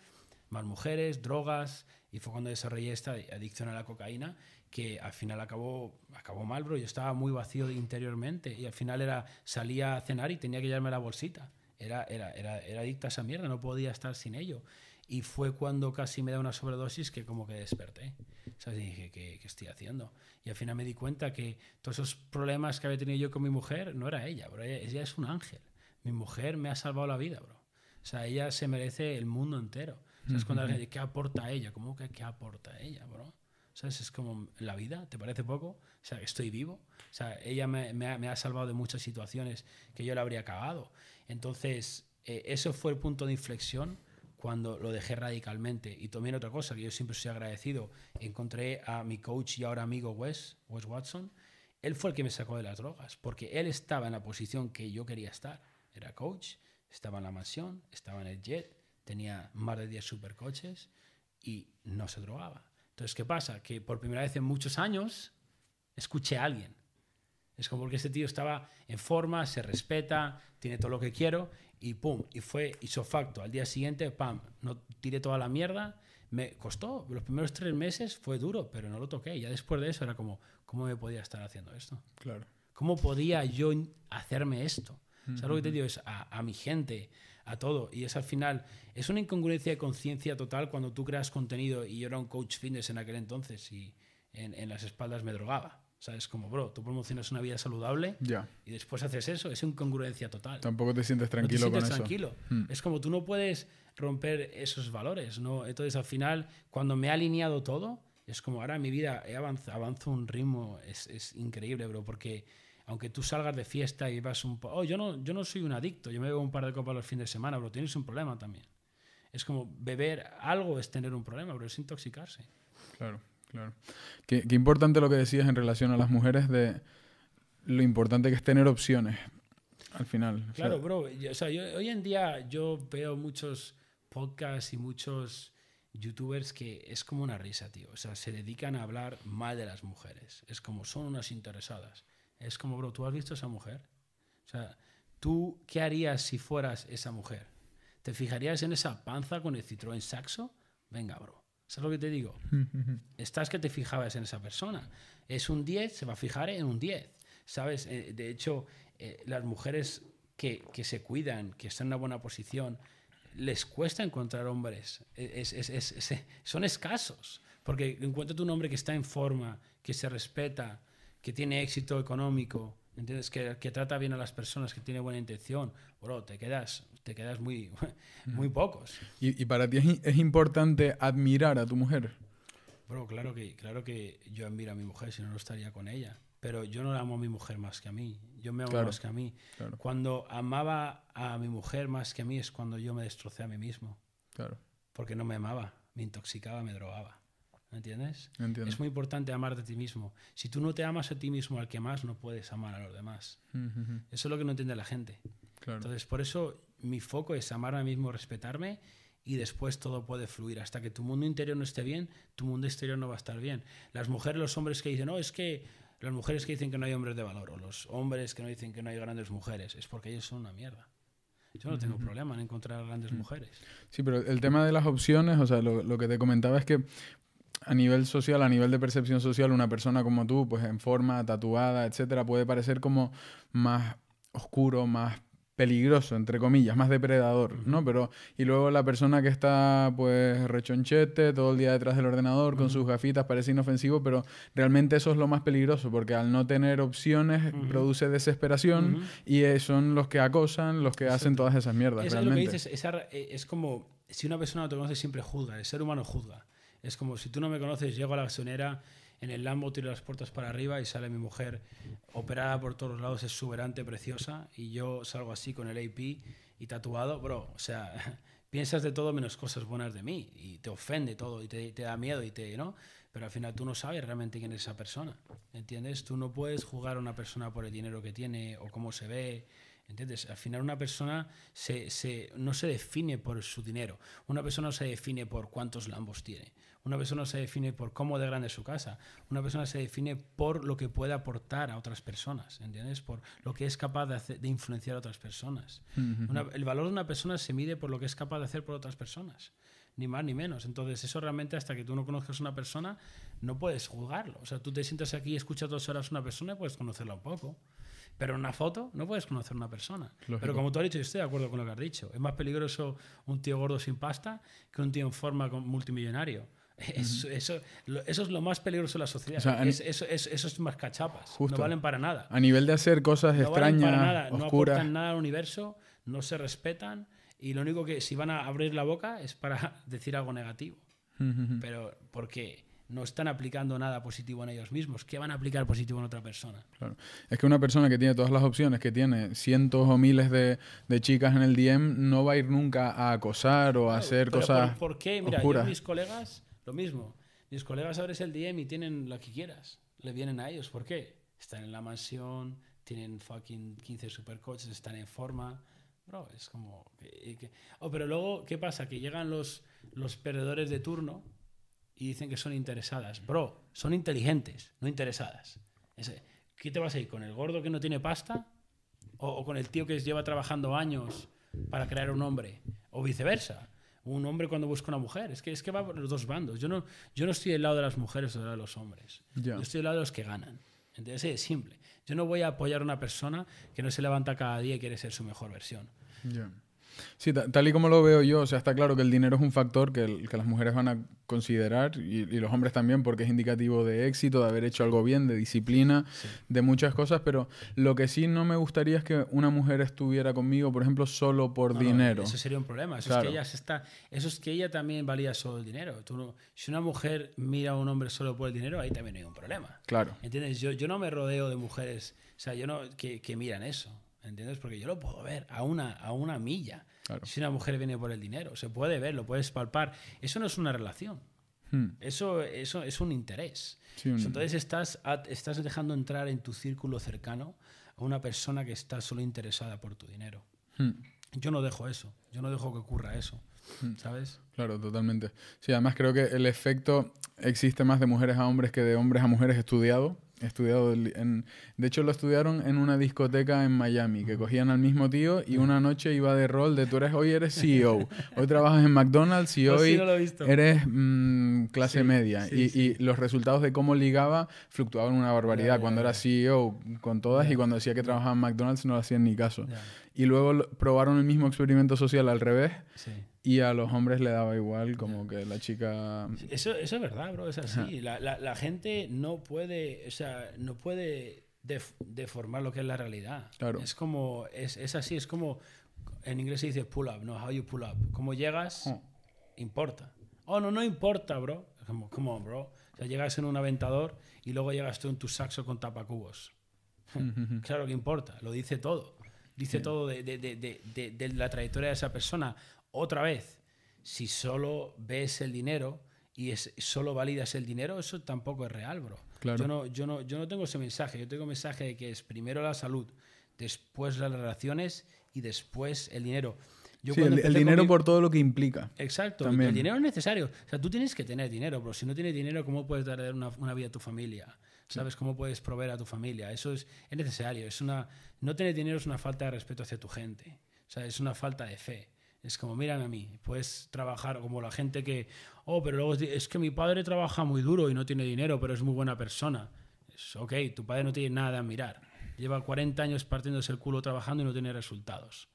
más mujeres, drogas, y fue cuando desarrollé esta adicción a la cocaína que al final acabó, acabó mal, bro. Yo estaba muy vacío interiormente y al final era, salía a cenar y tenía que llevarme la bolsita. Era, era, era, era adicta a esa mierda, no podía estar sin ello. Y fue cuando casi me da una sobredosis que como que desperté. ¿Sabes? Y dije, ¿qué, ¿qué, estoy haciendo? Y al final me di cuenta que todos esos problemas que había tenido yo con mi mujer no era ella, bro. Ella, es un ángel. Mi mujer me ha salvado la vida, bro. O sea, ella se merece el mundo entero. ¿Sabes? Cuando alguien dice, ¿qué aporta ella? ¿Cómo que qué aporta ella, bro? ¿Sabes? Es como la vida, ¿te parece poco? O sea, estoy vivo. O sea, ella me, me, ha, me ha, salvado de muchas situaciones que yo le habría cagado. Entonces, eh, eso fue el punto de inflexión cuando lo dejé radicalmente. Y también otra cosa que yo siempre soy agradecido, encontré a mi coach y ahora amigo Wes, Wes Watson. Él fue el que me sacó de las drogas, porque él estaba en la posición que yo quería estar. Era coach, estaba en la mansión, estaba en el jet, tenía más de 10 supercoches y no se drogaba. Entonces, ¿qué pasa? Que por primera vez en muchos años escuché a alguien. Es como porque este tío estaba en forma, se respeta, tiene todo lo que quiero y pum, y fue isofacto. Al día siguiente, pam, no tiré toda la mierda. Me costó, los primeros tres meses fue duro, pero no lo toqué. Ya después de eso era como, ¿cómo me podía estar haciendo esto? Claro. ¿Cómo podía yo hacerme esto? ¿Sabes lo que te digo? Es a, a mi gente, a todo. Y es al final, es una incongruencia de conciencia total cuando tú creas contenido y yo era un coach fitness en aquel entonces y en, en las espaldas me drogaba. ¿Sabes? Como, bro, tú promocionas una vida saludable Ya. y después haces eso. Es incongruencia total. Tampoco te sientes No te tranquilo sientes con eso. tranquilo. Mm. Es como tú no puedes romper esos valores, ¿no? Entonces, al final, cuando me ha alineado todo, es como ahora mi vida he avanzado, avanzo a un ritmo, es, es increíble, bro, porque aunque tú salgas de fiesta y vas un poco... Oh, yo no, yo no soy un adicto, yo me bebo un par de copas los fines de semana, bro, tienes un problema también. Es como beber algo es tener un problema, bro, es intoxicarse. Claro, claro. Qué, qué importante lo que decías en relación a las mujeres de lo importante que es tener opciones al final. O sea, Claro, bro. yo- o sea, yo- hoy en día yo veo muchos podcasts y muchos youtubers que es como una risa, tío. O sea, se dedican a hablar mal de las mujeres. Es como son unas interesadas. Es como, bro, ¿tú has visto a esa mujer? O sea, ¿tú qué harías si fueras esa mujer? ¿Te fijarías en esa panza con el Citroën Saxo? Venga, bro. ¿Sabes lo que te digo? Estás que te fijabas en esa persona. Es un 10, se va a fijar en un 10. ¿Sabes? Eh, de hecho, eh, las mujeres que, que se cuidan, que están en una buena posición, les cuesta encontrar hombres. Es- es- es- es- son escasos. Porque encuentra un hombre que está en forma, que se respeta, que tiene éxito económico, ¿entiendes? Que, que trata bien a las personas, que tiene buena intención. Bro, te quedas, te quedas muy, muy pocos. Y, y para ti es, es importante admirar a tu mujer. Bro, claro que, claro que yo admiro a mi mujer, si no, no estaría con ella. Pero yo no amo a mi mujer más que a mí. Yo me amo Claro, más que a mí. claro. Cuando amaba a mi mujer más que a mí es cuando yo me destrocé a mí mismo. Claro, Porque no me amaba, me intoxicaba, me drogaba. ¿Me entiendes? entiendo. Es muy importante amarte a ti mismo. Si tú no te amas a ti mismo al que más, no puedes amar a los demás. Ujú, ujú, Eso es lo que no entiende la gente. Claro. Entonces, por eso mi foco es amarme a mí mismo, respetarme y después todo puede fluir. Hasta que tu mundo interior no esté bien, tu mundo exterior no va a estar bien. Las mujeres, los hombres que dicen, no, es que las mujeres que dicen que no hay hombres de valor, o los hombres que no dicen que no hay grandes mujeres, es porque ellos son una mierda. Yo no tengo problema en encontrar grandes mujeres. Sí, pero el tema de las opciones, o sea, lo, lo que te comentaba es que a nivel social, a nivel de percepción social, una persona como tú, pues en forma, tatuada, etcétera, puede parecer como más oscuro, más peligroso, entre comillas, más depredador, ¿no? Pero, y luego la persona que está, pues, rechonchete, todo el día detrás del ordenador, con sus gafitas, parece inofensivo, pero realmente eso es lo más peligroso, porque al no tener opciones, produce desesperación, Ujú. y eh, son los que acosan, los que hacen todas esas mierdas, Eso es lo que dices, eh, es como si una persona no te conoce siempre juzga, el ser humano juzga. Es como si tú no me conoces, llego a la gasolinera, en el Lambo tiro las puertas para arriba y sale mi mujer operada por todos lados, exuberante, preciosa, y yo salgo así con el AP y tatuado, bro, o sea, piensas de todo menos cosas buenas de mí y te ofende todo y te, te da miedo y te, ¿no? Pero al final tú no sabes realmente quién es esa persona, ¿entiendes? Tú no puedes jugar a una persona por el dinero que tiene o cómo se ve, ¿Entiendes? Al final una persona se, se- no se define por su dinero. Una persona no se define por cuántos lambos tiene. Una persona se define por cómo de grande es su casa. Una persona se define por lo que puede aportar a otras personas. ¿Entiendes? Por lo que es capaz de, hacer- de influenciar a otras personas. Una- el valor de una persona se mide por lo que es capaz de hacer por otras personas. Ni más ni menos. Entonces, eso realmente, hasta que tú no conozcas a una persona, no puedes juzgarlo. O sea, tú te sientas aquí y escuchas dos horas a una persona y puedes conocerla un poco. Pero en una foto no puedes conocer a una persona. Lógico. Pero como tú has dicho, yo estoy de acuerdo con lo que has dicho. Es más peligroso un tío gordo sin pasta que un tío en forma multimillonario. Eso, eso, es lo más peligroso de la sociedad. O sea, Es- eso, es, eso es más cachapas. Justo. No valen para nada. A nivel de hacer cosas No valen extrañas, para nada. No oscuras. aportan nada al universo, no se respetan y lo único que si van a abrir la boca es para decir algo negativo. Pero porque no están aplicando nada positivo en ellos mismos. ¿Qué van a aplicar positivo en otra persona? Claro. Es que una persona que tiene todas las opciones, que tiene cientos o miles de, de chicas en el DM, no va a ir nunca a acosar o a hacer cosas ¿por, por qué? Mira, oscuras. yo mis colegas, lo mismo. Mis colegas abres el DM y tienen lo que quieras. Le vienen a ellos. ¿Por qué? Están en la mansión, tienen fucking 15 supercoches, están en forma. Bro, es como... Oh, pero luego, ¿qué pasa? Que llegan los, los perdedores de turno y dicen que son interesadas. Bro, son inteligentes, no interesadas. ¿Qué te vas a ir? ¿Con el gordo que no tiene pasta? ¿O, o con el tío que lleva trabajando años para crear un hombre? ¿O viceversa? Un hombre cuando busca una mujer. Es que, es que va por los dos bandos. Yo no, yo no estoy del lado de las mujeres o del lado de los hombres. Yo estoy del lado de los que ganan. Entonces es simple. Yo no voy a apoyar a una persona que no se levanta cada día y quiere ser su mejor versión. Sí, ta- tal y como lo veo yo, o sea, está claro que el dinero es un factor que, el- que las mujeres van a considerar y, y los hombres también porque es indicativo de éxito, de haber hecho algo bien, de disciplina, de muchas cosas, pero lo que sí no me gustaría es que una mujer estuviera conmigo, por ejemplo, solo por No, no, dinero. eso sería un problema. Eso, Claro. es que ella se está, eso es que ella también valía solo el dinero. Tú no- si una mujer mira a un hombre solo por el dinero, ahí también hay un problema. Claro, ¿Entiendes? Yo, yo no me rodeo de mujeres o sea, yo no, que, que miran eso. ¿Entiendes? Porque yo lo puedo ver a una, a una milla. Claro. Si una mujer viene por el dinero, se puede ver, lo puedes palpar. Eso no es una relación. Hmm. Eso, eso es un interés. Sí, un- Entonces estás, estás dejando entrar en tu círculo cercano a una persona que está solo interesada por tu dinero. Hmm. Yo no dejo eso. Yo no dejo que ocurra eso. Hmm. ¿Sabes? Claro, totalmente. Sí, además creo que el efecto existe más de mujeres a hombres que de hombres a mujeres estudiado. Estudiado en, de hecho, lo estudiaron en una discoteca en Miami, que cogían al mismo tío y una noche iba de rol de tú eres, hoy eres CEO, hoy trabajas en McDonald's y hoy no lo eres mm, clase Sí, media. sí, y, los resultados de cómo ligaba fluctuaban una barbaridad. Cuando era. CEO con todas y cuando decía que trabajaba en McDonald's no le hacían ni caso. Y luego lo- probaron el mismo experimento social al revés sí. Y a los hombres le daba igual, como que la chica... Eso, eso es verdad, bro, es así. La, la- la gente no puede, o sea, no puede def- deformar lo que es la realidad. Claro. Es como, es, es así, es como, en inglés se dice pull up, ¿no? How you pull up. Como llegas, Oh. importa. Oh, no, no importa, bro. Como, come on, bro. O sea, llegas en un aventador y luego llegas tú en tu saxo con tapacubos. claro que importa, lo dice todo. Dice todo de, de- de- de- de- de la trayectoria de esa persona. Otra vez, si solo ves el dinero y es, solo validas el dinero, eso tampoco es real, bro. Claro. Yo, no, yo, no, yo no tengo ese mensaje. Yo tengo el mensaje de que es primero la salud, después las relaciones y después el dinero. Yo Sí, el, dinero mi- por todo lo que implica. Exacto, También. el dinero es necesario. O sea, tú tienes que tener dinero, bro. Si no tienes dinero, ¿cómo puedes dar una, una vida a tu familia? ¿Sabes cómo puedes proveer a tu familia? Eso es, es necesario. Es una, no tener dinero es una falta de respeto hacia tu gente. O sea, es una falta de fe. Es como, mírame a mí, puedes trabajar como la gente que, oh, pero luego es que mi padre trabaja muy duro y no tiene dinero, pero es muy buena persona. Es, ok, tu padre no tiene nada de admirar. Lleva 40 años partiéndose el culo trabajando y no tiene resultados.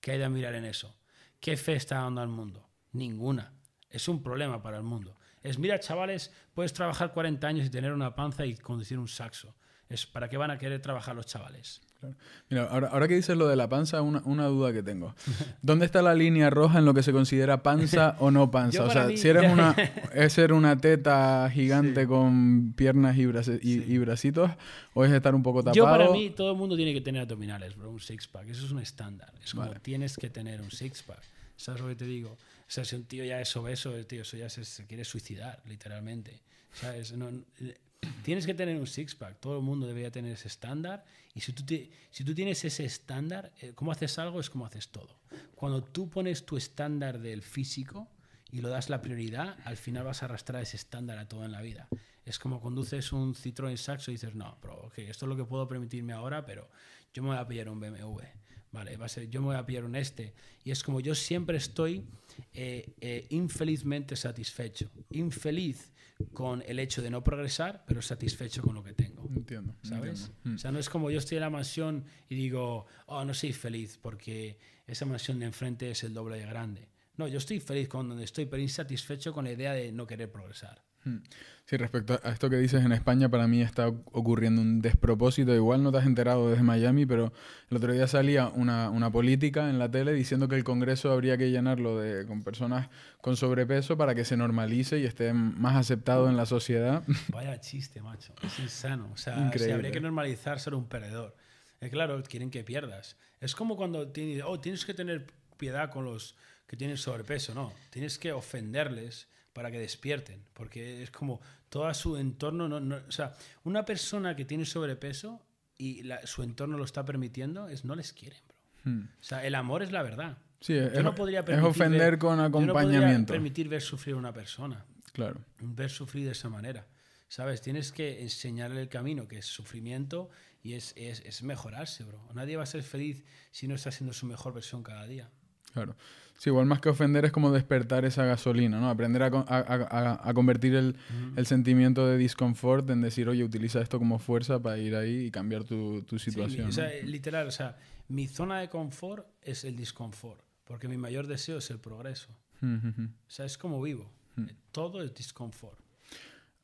¿Qué hay de admirar en eso? ¿Qué fe está dando al mundo? Ninguna. Es un problema para el mundo. Es, mira, chavales, puedes trabajar 40 años y tener una panza y conducir un saxo. Es, ¿Para qué van a querer trabajar los chavales? Claro. Mira, ahora, ahora que dices lo de la panza, una, una duda que tengo. ¿Dónde está la línea roja en lo que se considera panza o no panza? O sea, mí- si eres una, es ser una teta gigante con piernas y, brace- y, Sí. y bracitos, o es estar un poco tapado. Yo para mí todo el mundo tiene que tener abdominales, bro, un six-pack. Eso es un estándar. Es como Vale. tienes que tener un six-pack. ¿Sabes lo que te digo? O sea, si un tío ya es obeso, el tío eso ya se, se quiere suicidar, literalmente. ¿Sabes? No- tienes que tener un six-pack. Todo el mundo debería tener ese estándar. Y si tú, tienes ese estándar, eh, cómo haces algo es como haces todo. Cuando tú pones tu estándar del físico y lo das la prioridad, al final vas a arrastrar ese estándar a todo en la vida. Es como conduces un Citroën Saxo y dices, no, pero ok, esto es lo que puedo permitirme ahora, pero yo me voy a pillar un BMW. Vale, va a ser, yo me voy a pillar un este. Y es como yo siempre estoy eh, eh, infelizmente satisfecho. Infeliz con el hecho de no progresar, pero satisfecho con lo que tengo. Entiendo. ¿Sabes? entiendo. O sea, no es como yo estoy en la mansión y digo, oh, no soy feliz porque esa mansión de enfrente es el doble de grande. No, yo estoy feliz con donde estoy, pero insatisfecho con la idea de no querer progresar. Hmm. Sí, respecto a esto que dices en España, para mí está ocurriendo un despropósito. Igual no te has enterado desde Miami, pero el otro día salía una, una política en la tele diciendo que el Congreso habría que llenarlo de, con personas con sobrepeso para que se normalice y esté más aceptado en la sociedad. Vaya chiste, macho. Es insano. O sea, habría que normalizar ser un perdedor. Eh, claro, quieren que pierdas. Es como cuando tienes, oh, tienes que tener piedad con los que tienen sobrepeso. No, tienes que ofenderles para que despierten. Porque es como todo su entorno. No, no- o sea, una persona que tiene sobrepeso y la- su entorno lo está permitiendo, es no les quieren, bro. Hmm. O sea, el amor es la verdad. Sí, Yo es, no podría es permitir ofender ver- con Yo no podría acompañamiento. permitir ver sufrir a una persona claro. ver sufrir de esa manera. ¿Sabes? Tienes que enseñarle el camino, que es sufrimiento y es, es, es mejorarse, bro. Nadie va a ser feliz si no está siendo su mejor versión cada día. Claro. Sí, igual más que ofender es como despertar esa gasolina, ¿no? Aprender a, a, a, a convertir el, el, sentimiento de disconfort en decir, oye, utiliza esto como fuerza para ir ahí y cambiar tu, tu situación. Sí, o sea, literal, o sea, mi zona de confort es el disconfort, porque mi mayor deseo es el progreso. O sea, es como vivo. Todo es disconfort.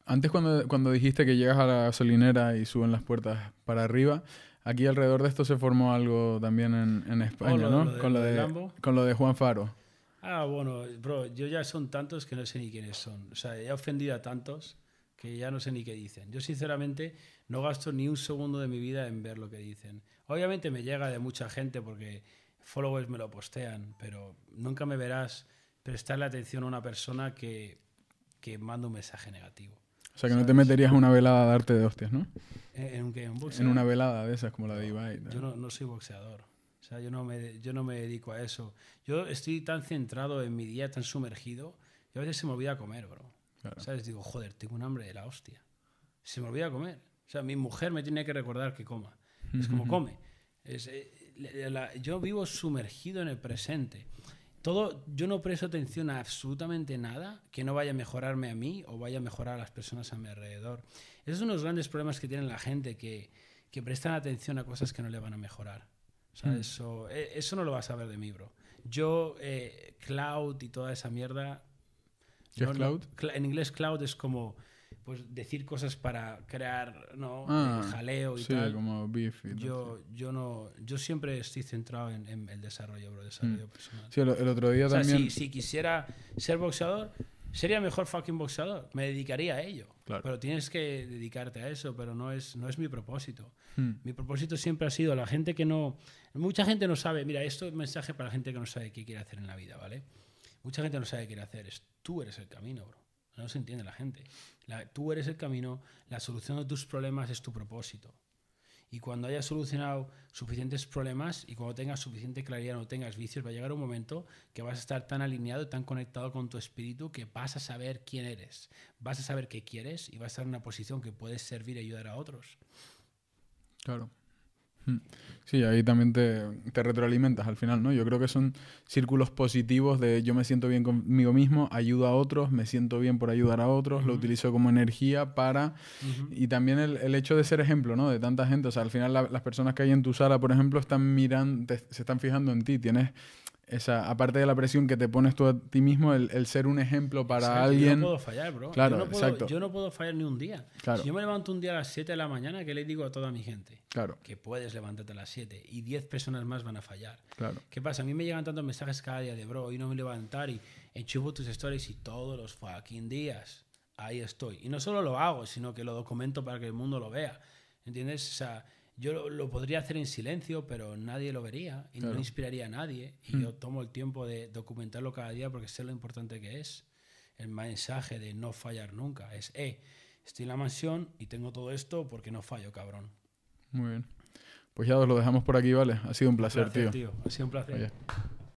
Antes cuando, cuando dijiste que llegas a la gasolinera y suben las puertas para arriba, aquí alrededor de esto se formó algo también en, en España, Oh, lo- ¿no? lo de- con, lo de con lo de Juan Faro. Ah, bueno, bro, yo ya son tantos que no sé ni quiénes son. O sea, he ofendido a tantos que ya no sé ni qué dicen. Yo, sinceramente, no gasto ni un segundo de mi vida en ver lo que dicen. Obviamente me llega de mucha gente porque followers me lo postean, pero nunca me verás prestarle atención a una persona que, que manda un mensaje negativo. O sea, que no te ¿Sabes? meterías a una velada a darte de hostias, ¿no? ¿En, en un qué? ¿Un En boxeo? una velada de esas como la de Ibai. tal. Yo no, no soy boxeador. O sea, yo no, me, yo no me dedico a eso. Yo estoy tan centrado en mi día, tan sumergido, y a veces se me olvida comer, bro. Claro. ¿Sabes? Digo, joder, tengo un hambre de la hostia. Se me olvida comer. O sea, mi mujer me tiene que recordar que coma. Es como come. Es, eh, la- la- yo vivo sumergido en el presente. Todo, yo no presto atención a absolutamente nada que no vaya a mejorarme a mí o vaya a mejorar a las personas a mi alrededor. Esos son los grandes problemas que tiene la gente que, que prestan atención a cosas que no le van a mejorar. ¿Sabes? So, eh, eso no lo vas a ver de mí, bro. Yo, eh, cloud y toda esa mierda. ¿Qué no- cloud? cl- en inglés, cloud es como pues, decir cosas para crear ¿no? Ah, Eh, jaleo y sí, tal. como beef y tal, Yo, yo, no, yo siempre estoy centrado en, en el desarrollo, bro, desarrollo personal. Sí, el, el otro día O sea, también... si, si quisiera ser boxeador, sería mejor fucking boxeador. Me dedicaría a ello. Claro. Pero tienes que dedicarte a eso, pero no es, no es mi propósito. Hmm. Mi propósito siempre ha sido la gente que no. Mucha gente no sabe. Mira, esto es un mensaje para la gente que no sabe qué quiere hacer en la vida, ¿vale? Mucha gente no sabe qué quiere hacer. Es, tú eres el camino, bro. No se entiende la gente. Tú eres el camino, la solución de tus problemas es tu propósito. Y cuando hayas solucionado suficientes problemas y cuando tengas suficiente claridad, no tengas vicios, va a llegar un momento que vas a estar tan alineado, tan conectado con tu espíritu que vas a saber quién eres, vas a saber qué quieres y vas a estar en una posición que puedes servir y ayudar a otros. Claro. Mm. Sí, ahí también te, te retroalimentas al final, ¿no? Yo creo que son círculos positivos de yo me siento bien conmigo mismo, ayudo a otros, me siento bien por ayudar a otros, lo utilizo como energía para... Y también el, el hecho de ser ejemplo, ¿no? De tanta gente. O sea, al final la- las personas que hay en tu sala, por ejemplo, están mirando, te- se están fijando en ti. Tienes esa, aparte de la presión que te pones tú a ti mismo, el, el ser un ejemplo para alguien... Yo no puedo fallar, bro. Claro, yo no puedo, exacto. Yo no puedo fallar ni un día. Claro. Si yo me levanto un día a las 7 de la mañana, ¿qué le digo a toda mi gente? Claro, Que puedes levantarte a las 7 y 10 personas más van a fallar. claro. ¿Qué pasa? A mí me llegan tantos mensajes cada día de, bro, hoy no me levantar y enchufo tus stories y todos los fucking días ahí estoy. Y no solo lo hago, sino que lo documento para que el mundo lo vea. ¿Entiendes? O sea, yo lo, lo podría hacer en silencio, pero nadie lo vería y Claro. no inspiraría a nadie. Y yo tomo el tiempo de documentarlo cada día porque sé lo importante que es. El mensaje de no fallar nunca es, eh, estoy en la mansión y tengo todo esto porque no fallo, cabrón. Muy bien. Pues ya os lo dejamos por aquí, ¿vale? Ha sido un placer, Placer, tío. tío. Ha sido un placer. Oye.